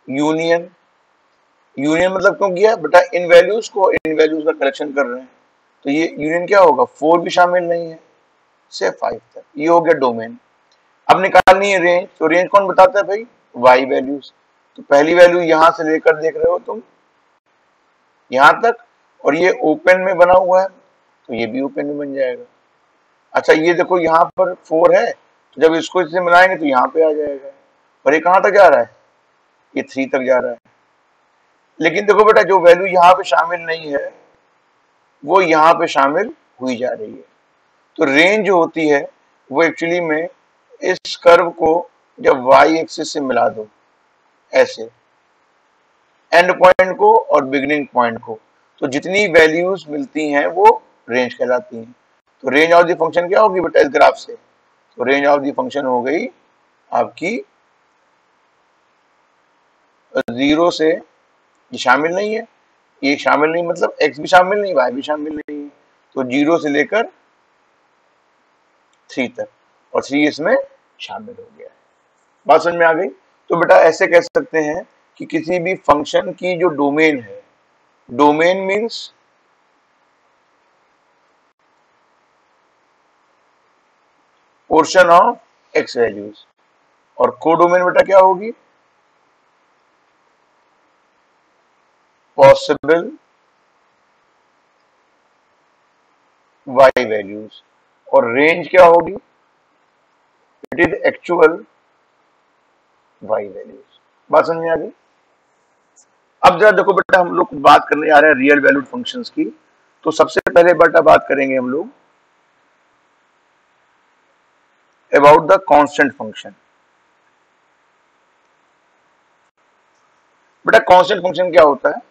यूनियन यूनियन मतलब क्यों किया? बेटा इन वैल्यूज़ को इन वैल्यूज़ का कलेक्शन कर रहे हैं। तो ये यूनियन क्या होगा? फोर भी शामिल नहीं है। से फाइव तक। ये हो गया डोमेन अब निकालनी है रेंज तो रेंज कौन बताता है भाई? वाई वैल्यूज़ तो पहली वैल्यू यहाँ से लेकर देख रहे हो तुम। यहाँ तक और ये ओपन में बना हुआ है तो ये भी ओपन में बन जाएगा। अच्छा ये देखो यहाँ पर फोर है तो जब इसको इससे मिलाएँगे तो यहाँ पे आ जाएगा। और ये कहाँ तक जा रहा है? ये थ्री तक जा रहा है। लेकिन देखो बेटा, जो वैल्यू यहाँ पे शामिल नहीं है, वो यहाँ पे शामिल हुई जा रही है। तो रेंज जो होती है, वो एक्चुअली में इस कर्व को जब वाई एक्सिस से मिला दो, ऐसे एंड पॉइंट को और बिगिनिंग पॉइंट को। तो जितनी वैल्यूज़ मिलती हैं, वो रेंज कहलाती हैं। तो रेंज ऑफ़ द फ़ंक्शन क्या होगी बेटा इस ग्राफ से? तो रेंज ऑफ़ द फ़ंक्शन हो गई आपकी ज़ीरो से ये शामिल नहीं है। ये शामिल नहीं मतलब एक्स भी शामिल नहीं वाई भी शामिल नहीं है। तो ज़ीरो से लेकर थ्री तक और थ्री इसमें शामिल हो गया है। बात समझ में आ गई? तो बेटा ऐसे कह सकते हैं कि किसी भी फ़ंक्शन की जो डोमेन है domain means portion of X values. और कोडोमेन बेटा क्या होगी? Possible Y values. और रेंज क्या होगी? It is actual Y values. बात समझ में आ गई? अब जरा देखो बेटा, हम लोग बात करने आ रहे हैं रियल वैल्यूड फ़ंक्शंस की। तो सबसे पहले बेटा बात करेंगे हम लोग अबाउट द कांस्टेंट फ़ंक्शन बेटा कांस्टेंट फ़ंक्शन क्या होता है?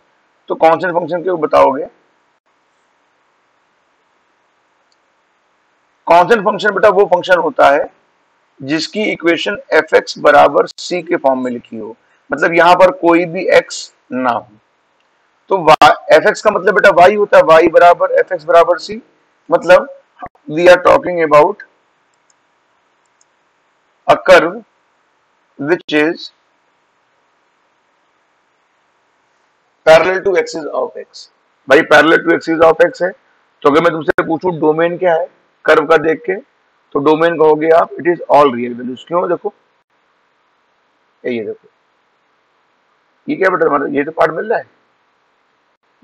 तो कांस्टेंट फ़ंक्शन क्यों बताओगे। कांस्टेंट फ़ंक्शन बेटा वो फ़ंक्शन होता है जिसकी इक्वेशन एफ़ एक्स बराबर सी के फॉर्म में लिखी हो। मतलब यहाँ पर कोई भी एक्स ना हो। तो एफ़ एक्स का मतलब बेटा वाई होता है वाई बराबर एफ़ एक्स बराबर सी मतलब we are talking about a curve which is parallel to axis of X भाई parallel to axis of X है। तो अगर मैं तुमसे पूछूँ डोमेन क्या है कर्व का देख के तो डोमेन कहोगे आप it is all real values क्यों? देखो। ये देखो। ये क्या बेटा तुम्हारा ये तो पार्ट मिल रहा है।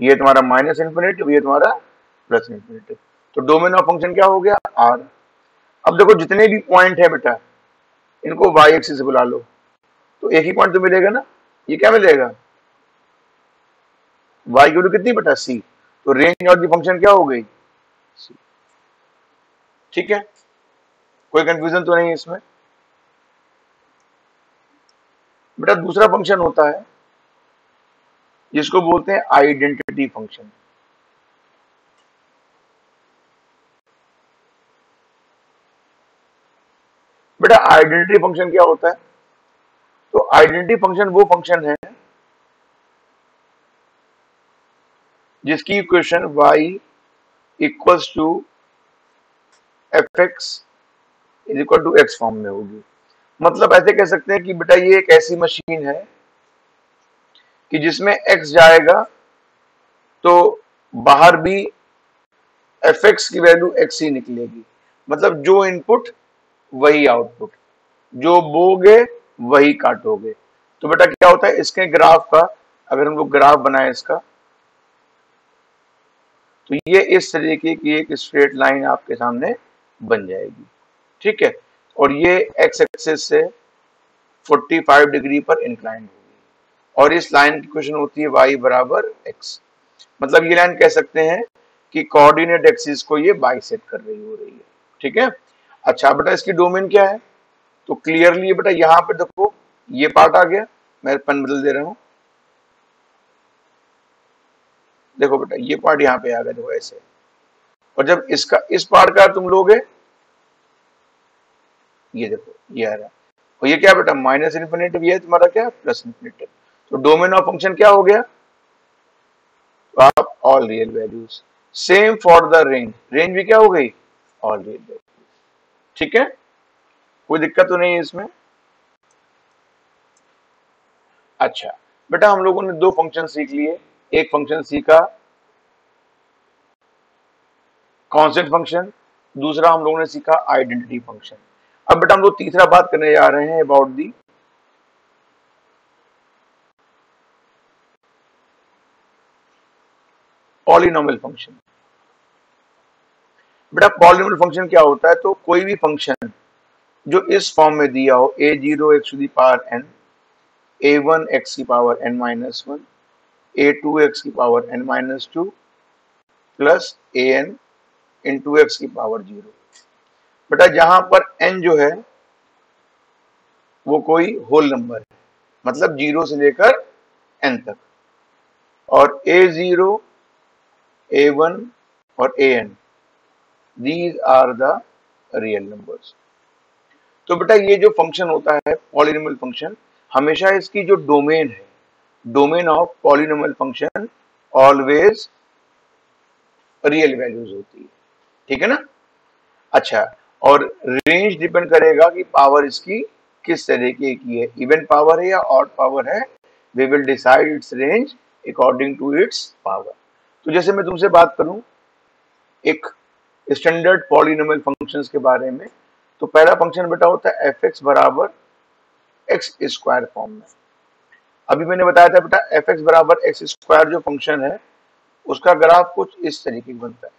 ये तुम्हारा माइनस इन्फिनिटी ये तुम्हारा प्लस इन्फिनिटी तो डोमेन ऑफ़ फ़ंक्शन क्या हो गया? आर अब देखो, जितने भी पॉइंट है बेटा, इनको वाई एक्सिस से बुला लो। तो एक ही पॉइंट तो मिलेगा ना? ये क्या मिलेगा? वाई की कितनी बेटा? सी तो रेंज ऑफ़ द फ़ंक्शन क्या हो गई? सी ठीक है? कोई कंफ्यूजन तो नहीं है इसमें। बेटा, दूसरा फ़ंक्शन होता है। जिसको बोलते हैं आइडेंटिटी फ़ंक्शन। बेटा, आइडेंटिटी फ़ंक्शन क्या होता है? तो आइडेंटिटी फ़ंक्शन वो फ़ंक्शन है जिसकी equation y equals to F X is equal to X form में होगी। मतलब ऐसे कह सकते हैं कि बेटा ये एक ऐसी मशीन है कि जिसमें x जाएगा तो बाहर भी एफ़ एक्स की वैल्यू एक्स ही निकलेगी। मतलब जो इनपुट वही आउटपुट जो बोगे, वही काटोगे। तो बेटा क्या होता है, इसके ग्राफ का, अगर हम लोग ग्राफ बनाए इसका तो ये इस तरीके की एक स्ट्रेट लाइन आपके सामने बन जाएगी। ठीक है? और ये एक्स एक्सिस से 45 डिग्री पर इंक्लाइंड होगी। और इस लाइन की क्वेश्चन होती है वाई बराबर एक्स मतलब ये लाइन कह सकते हैं कि कोऑर्डिनेट एक्सिस को ये बाइसेक्ट कर रही हो रही है। ठीक है? अच्छा बेटा, इसकी डोमेन क्या है? तो क्लियरली बेटा यहाँ पर देखो, ये पार्ट आ गया। मैं पेन बदल दे रहा हूँ। देखो बेटा, ये पार्ट यहाँ पे आ गया, देखो ऐसे। और जब इसका, इस पार्ट का तुम लोगे, ये देखो, ये आ रहा है। और ये क्या बेटा माइनस इन्फिनिटिव ये तुम्हारा क्या? प्लस इन्फिनिटिव तो डोमेन ऑफ़ फ़ंक्शन क्या हो गया? आप all real values same for the range range भी क्या हो गई? ऑल रियल वैल्यूज़ ठीक है? कोई दिक्कत तो नहीं है इसमें? अच्छा बेटा हम लोगों ने दो फ़ंक्शन सीख लिए। एक फ़ंक्शन सीखा। कॉन्सेंट फ़ंक्शन दूसरा हम लोगों ने सीखा आइडेंटिटी फ़ंक्शन अब बेटा हम लोग तीसरा बात करने जा रहे हैं अबाउट दी पॉलिनोमियल फ़ंक्शन बेटा पॉलिनोमियल फ़ंक्शन क्या होता है? तो कोई भी फ़ंक्शन जो इस फॉर्म में दिया हो A zero X to the power N A one X की power N minus one A two X की power N minus two plus A N into X की पावर ज़ीरो बेटा, जहाँ पर एन जो है, वो कोई होल नंबर है। मतलब ज़ीरो से लेकर एन तक। और ए ज़ीरो ए वन और A N these are the real numbers तो बेटा ये जो फ़ंक्शन होता है पॉलिनोमियल फ़ंक्शन हमेशा इसकी जो डोमेन है domain of polynomial function always real values होती है. ठीक है ना? अच्छा और रेंज डिपेंड करेगा कि पावर इसकी किस तरीके की है. इवन पावर है या ऑड पावर है we will decide its range according to its power तो जैसे मैं तुमसे बात करूँ, एक स्टैंडर्ड पॉलिनोमियल फ़ंक्शंस के बारे में तो पहला फ़ंक्शन बेटा होता है एफ़ एक्स बराबर एक्स स्क्वायर फॉर्म में। अभी मैंने बताया था बेटा एफ़ एक्स बराबर एक्स स्क्वायर जो फ़ंक्शन है, उसका ग्राफ कुछ इस तरीके का बनता है।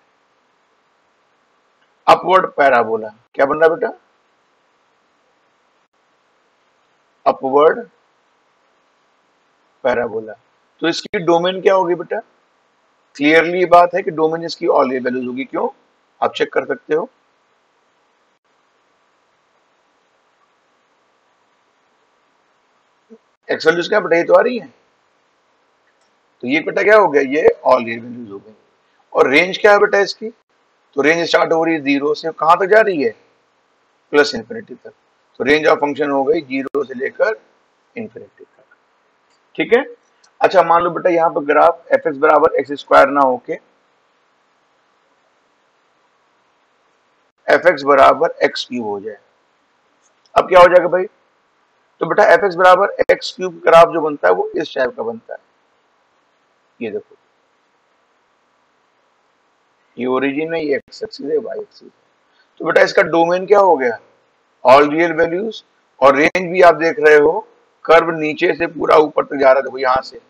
अपवर्ड पैराबोला क्या बन रहा बेटा? अपवर्ड पैराबोला तो इसकी डोमेन क्या होगी बेटा? क्लियरली बात है कि डोमेन इसकी ऑल वैल्यूज़ होगी, क्यों? आप चेक कर सकते हो। एक्स वैल्यूज़ क्या, बेटा ये तो आ रही है। तो ये बेटा क्या हो गया? ये ऑल रियल वैल्यूज़ हो गई। और रेंज क्या है बेटा इसकी? तो रेंज स्टार्ट हो रही है ज़ीरो से। कहाँ तक जा रही है? प्लस इंफिनिटी तक। तो रेंज ऑफ़ फ़ंक्शन हो गई ज़ीरो से लेकर इंफिनिटी तक। ठीक है? अच्छा मान लो बेटा यहाँ पर ग्राफ एफ़ एक्स बराबर एक्स स्क्वायर ना होके एफ़ एक्स बराबर एक्स क्यूब हो जाए। अब क्या हो जाएगा भाई? तो बेटा एफ़ एक्स बराबर एक्स क्यूब ग्राफ जो बनता है वो इस टाइप का बनता है। ये देखो। ये ओरिजिन है ये एक्स एक्सिस है वाई एक्सिस तो बेटा इसका डोमेन क्या हो गया? ऑल रियल वैल्यूज़ और रेंज भी आप देख रहे हो। कर्व नीचे से पूरा ऊपर तक जा रहा है, देखो यहाँ से।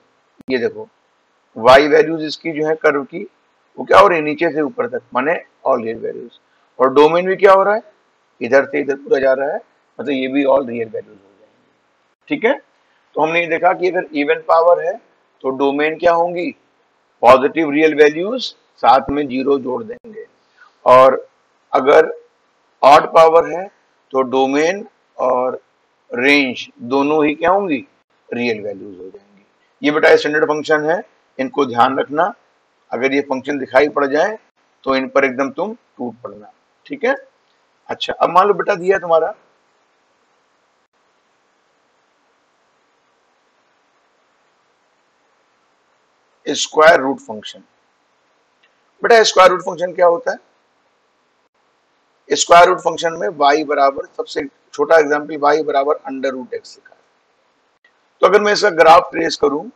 ये देखो वाई वैल्यूज़ इसकी जो है कर्व की, वो क्या हो रही है? नीचे से ऊपर तक, माने ऑल रियल वैल्यूज़ और डोमेन भी क्या हो रहा है? इधर से इधर पूरा जा रहा है मतलब ये भी ऑल रियल वैल्यूज़ हो जाएँगे। ठीक है? तो हमने ये देखा कि अगर इवन पावर है तो डोमेन क्या होंगी? पॉजिटिव रियल वैल्यूज़ साथ में ज़ीरो जोड़ देंगे। और अगर ऑड पावर है तो डोमेन और रेंज दोनों ही क्या होंगी? रियल वैल्यूज़ हो जाएँगी। ये बेटा स्टैंडर्ड फ़ंक्शन है, इनको ध्यान रखना। अगर ये फ़ंक्शन दिखाई पड़ जाए तो इन पर एकदम तुम टूट पड़ना, ठीक है? अच्छा अब मान लो बेटा दिया तुम्हारा। स्क्वायर रूट फ़ंक्शन बेटा स्क्वायर रूट फ़ंक्शन क्या होता है? स्क्वायर रूट फ़ंक्शन में y बराबर, सबसे छोटा एग्जांपल y बराबर अंडर रूट एक्स लिखा। तो अगर मैं इसका ग्राफ ट्रेस करूँ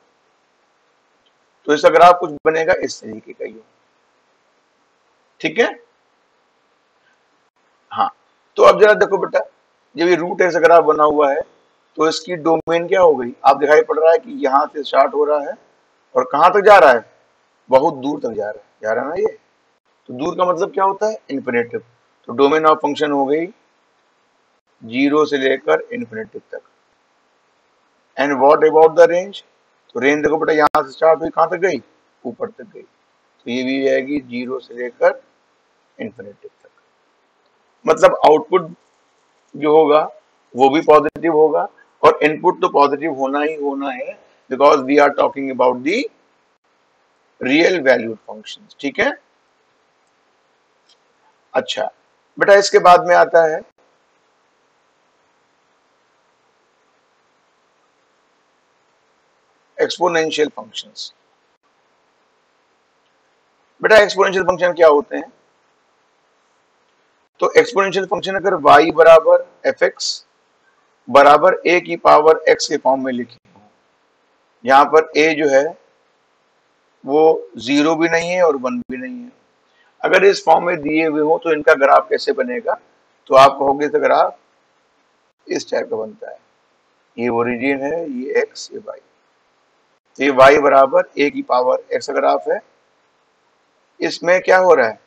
तो इसका ग्राफ कुछ बनेगा इस तरीके का ही। ठीक है? हाँ तो अब जरा देखो बेटा, जब ये रूट ऐसा ग्राफ बना हुआ है तो इसकी डोमेन क्या हो गई? आप दिखाई पड़ रहा है कि यहाँ से स्टार्ट हो रहा है और कहाँ तक जा रहा है? बहुत दूर तक जा रहा है। जा रहा है ना ये? तो दूर का मतलब क्या होता है? इन्फिनेटिव तो डोमेन ऑफ़ फ़ंक्शन हो गई ज़ीरो से लेकर इन्फिनेटिव तक and what about the range तो रेंज देखो बेटा, यहाँ से स्टार्ट हुई, कहाँ तक गई? ऊपर तक गई। तो ये भी जाएगी ज़ीरो से लेकर इन्फिनेटिव तक। मतलब आउटपुट जो होगा, वो भी पॉजिटिव होगा, और इनपुट तो पॉजिटिव होना ही होना है because we are talking about the real valued function ठीक है? अच्छा बेटा इसके बाद में आता है एक्सपोनेंशियल फ़ंक्शंस बेटा एक्सपोनेंशियल फ़ंक्शन क्या होते हैं? तो एक्सपोनेंशियल फ़ंक्शन अगर y बराबर एफ़ एक्स बराबर a की पावर x के फॉर्म में लिखी हो यहाँ पर a जो है, वो ज़ीरो भी नहीं है और वन भी नहीं है। अगर इस फॉर्म में दिए हुए हो तो इनका ग्राफ कैसे बनेगा? तो आप कहोगे तो ग्राफ इस टाइप का बनता है। ये ओरिजिन है, ये x, ये y ये y बराबर a की पावर x ग्राफ है, इसमें क्या हो रहा है?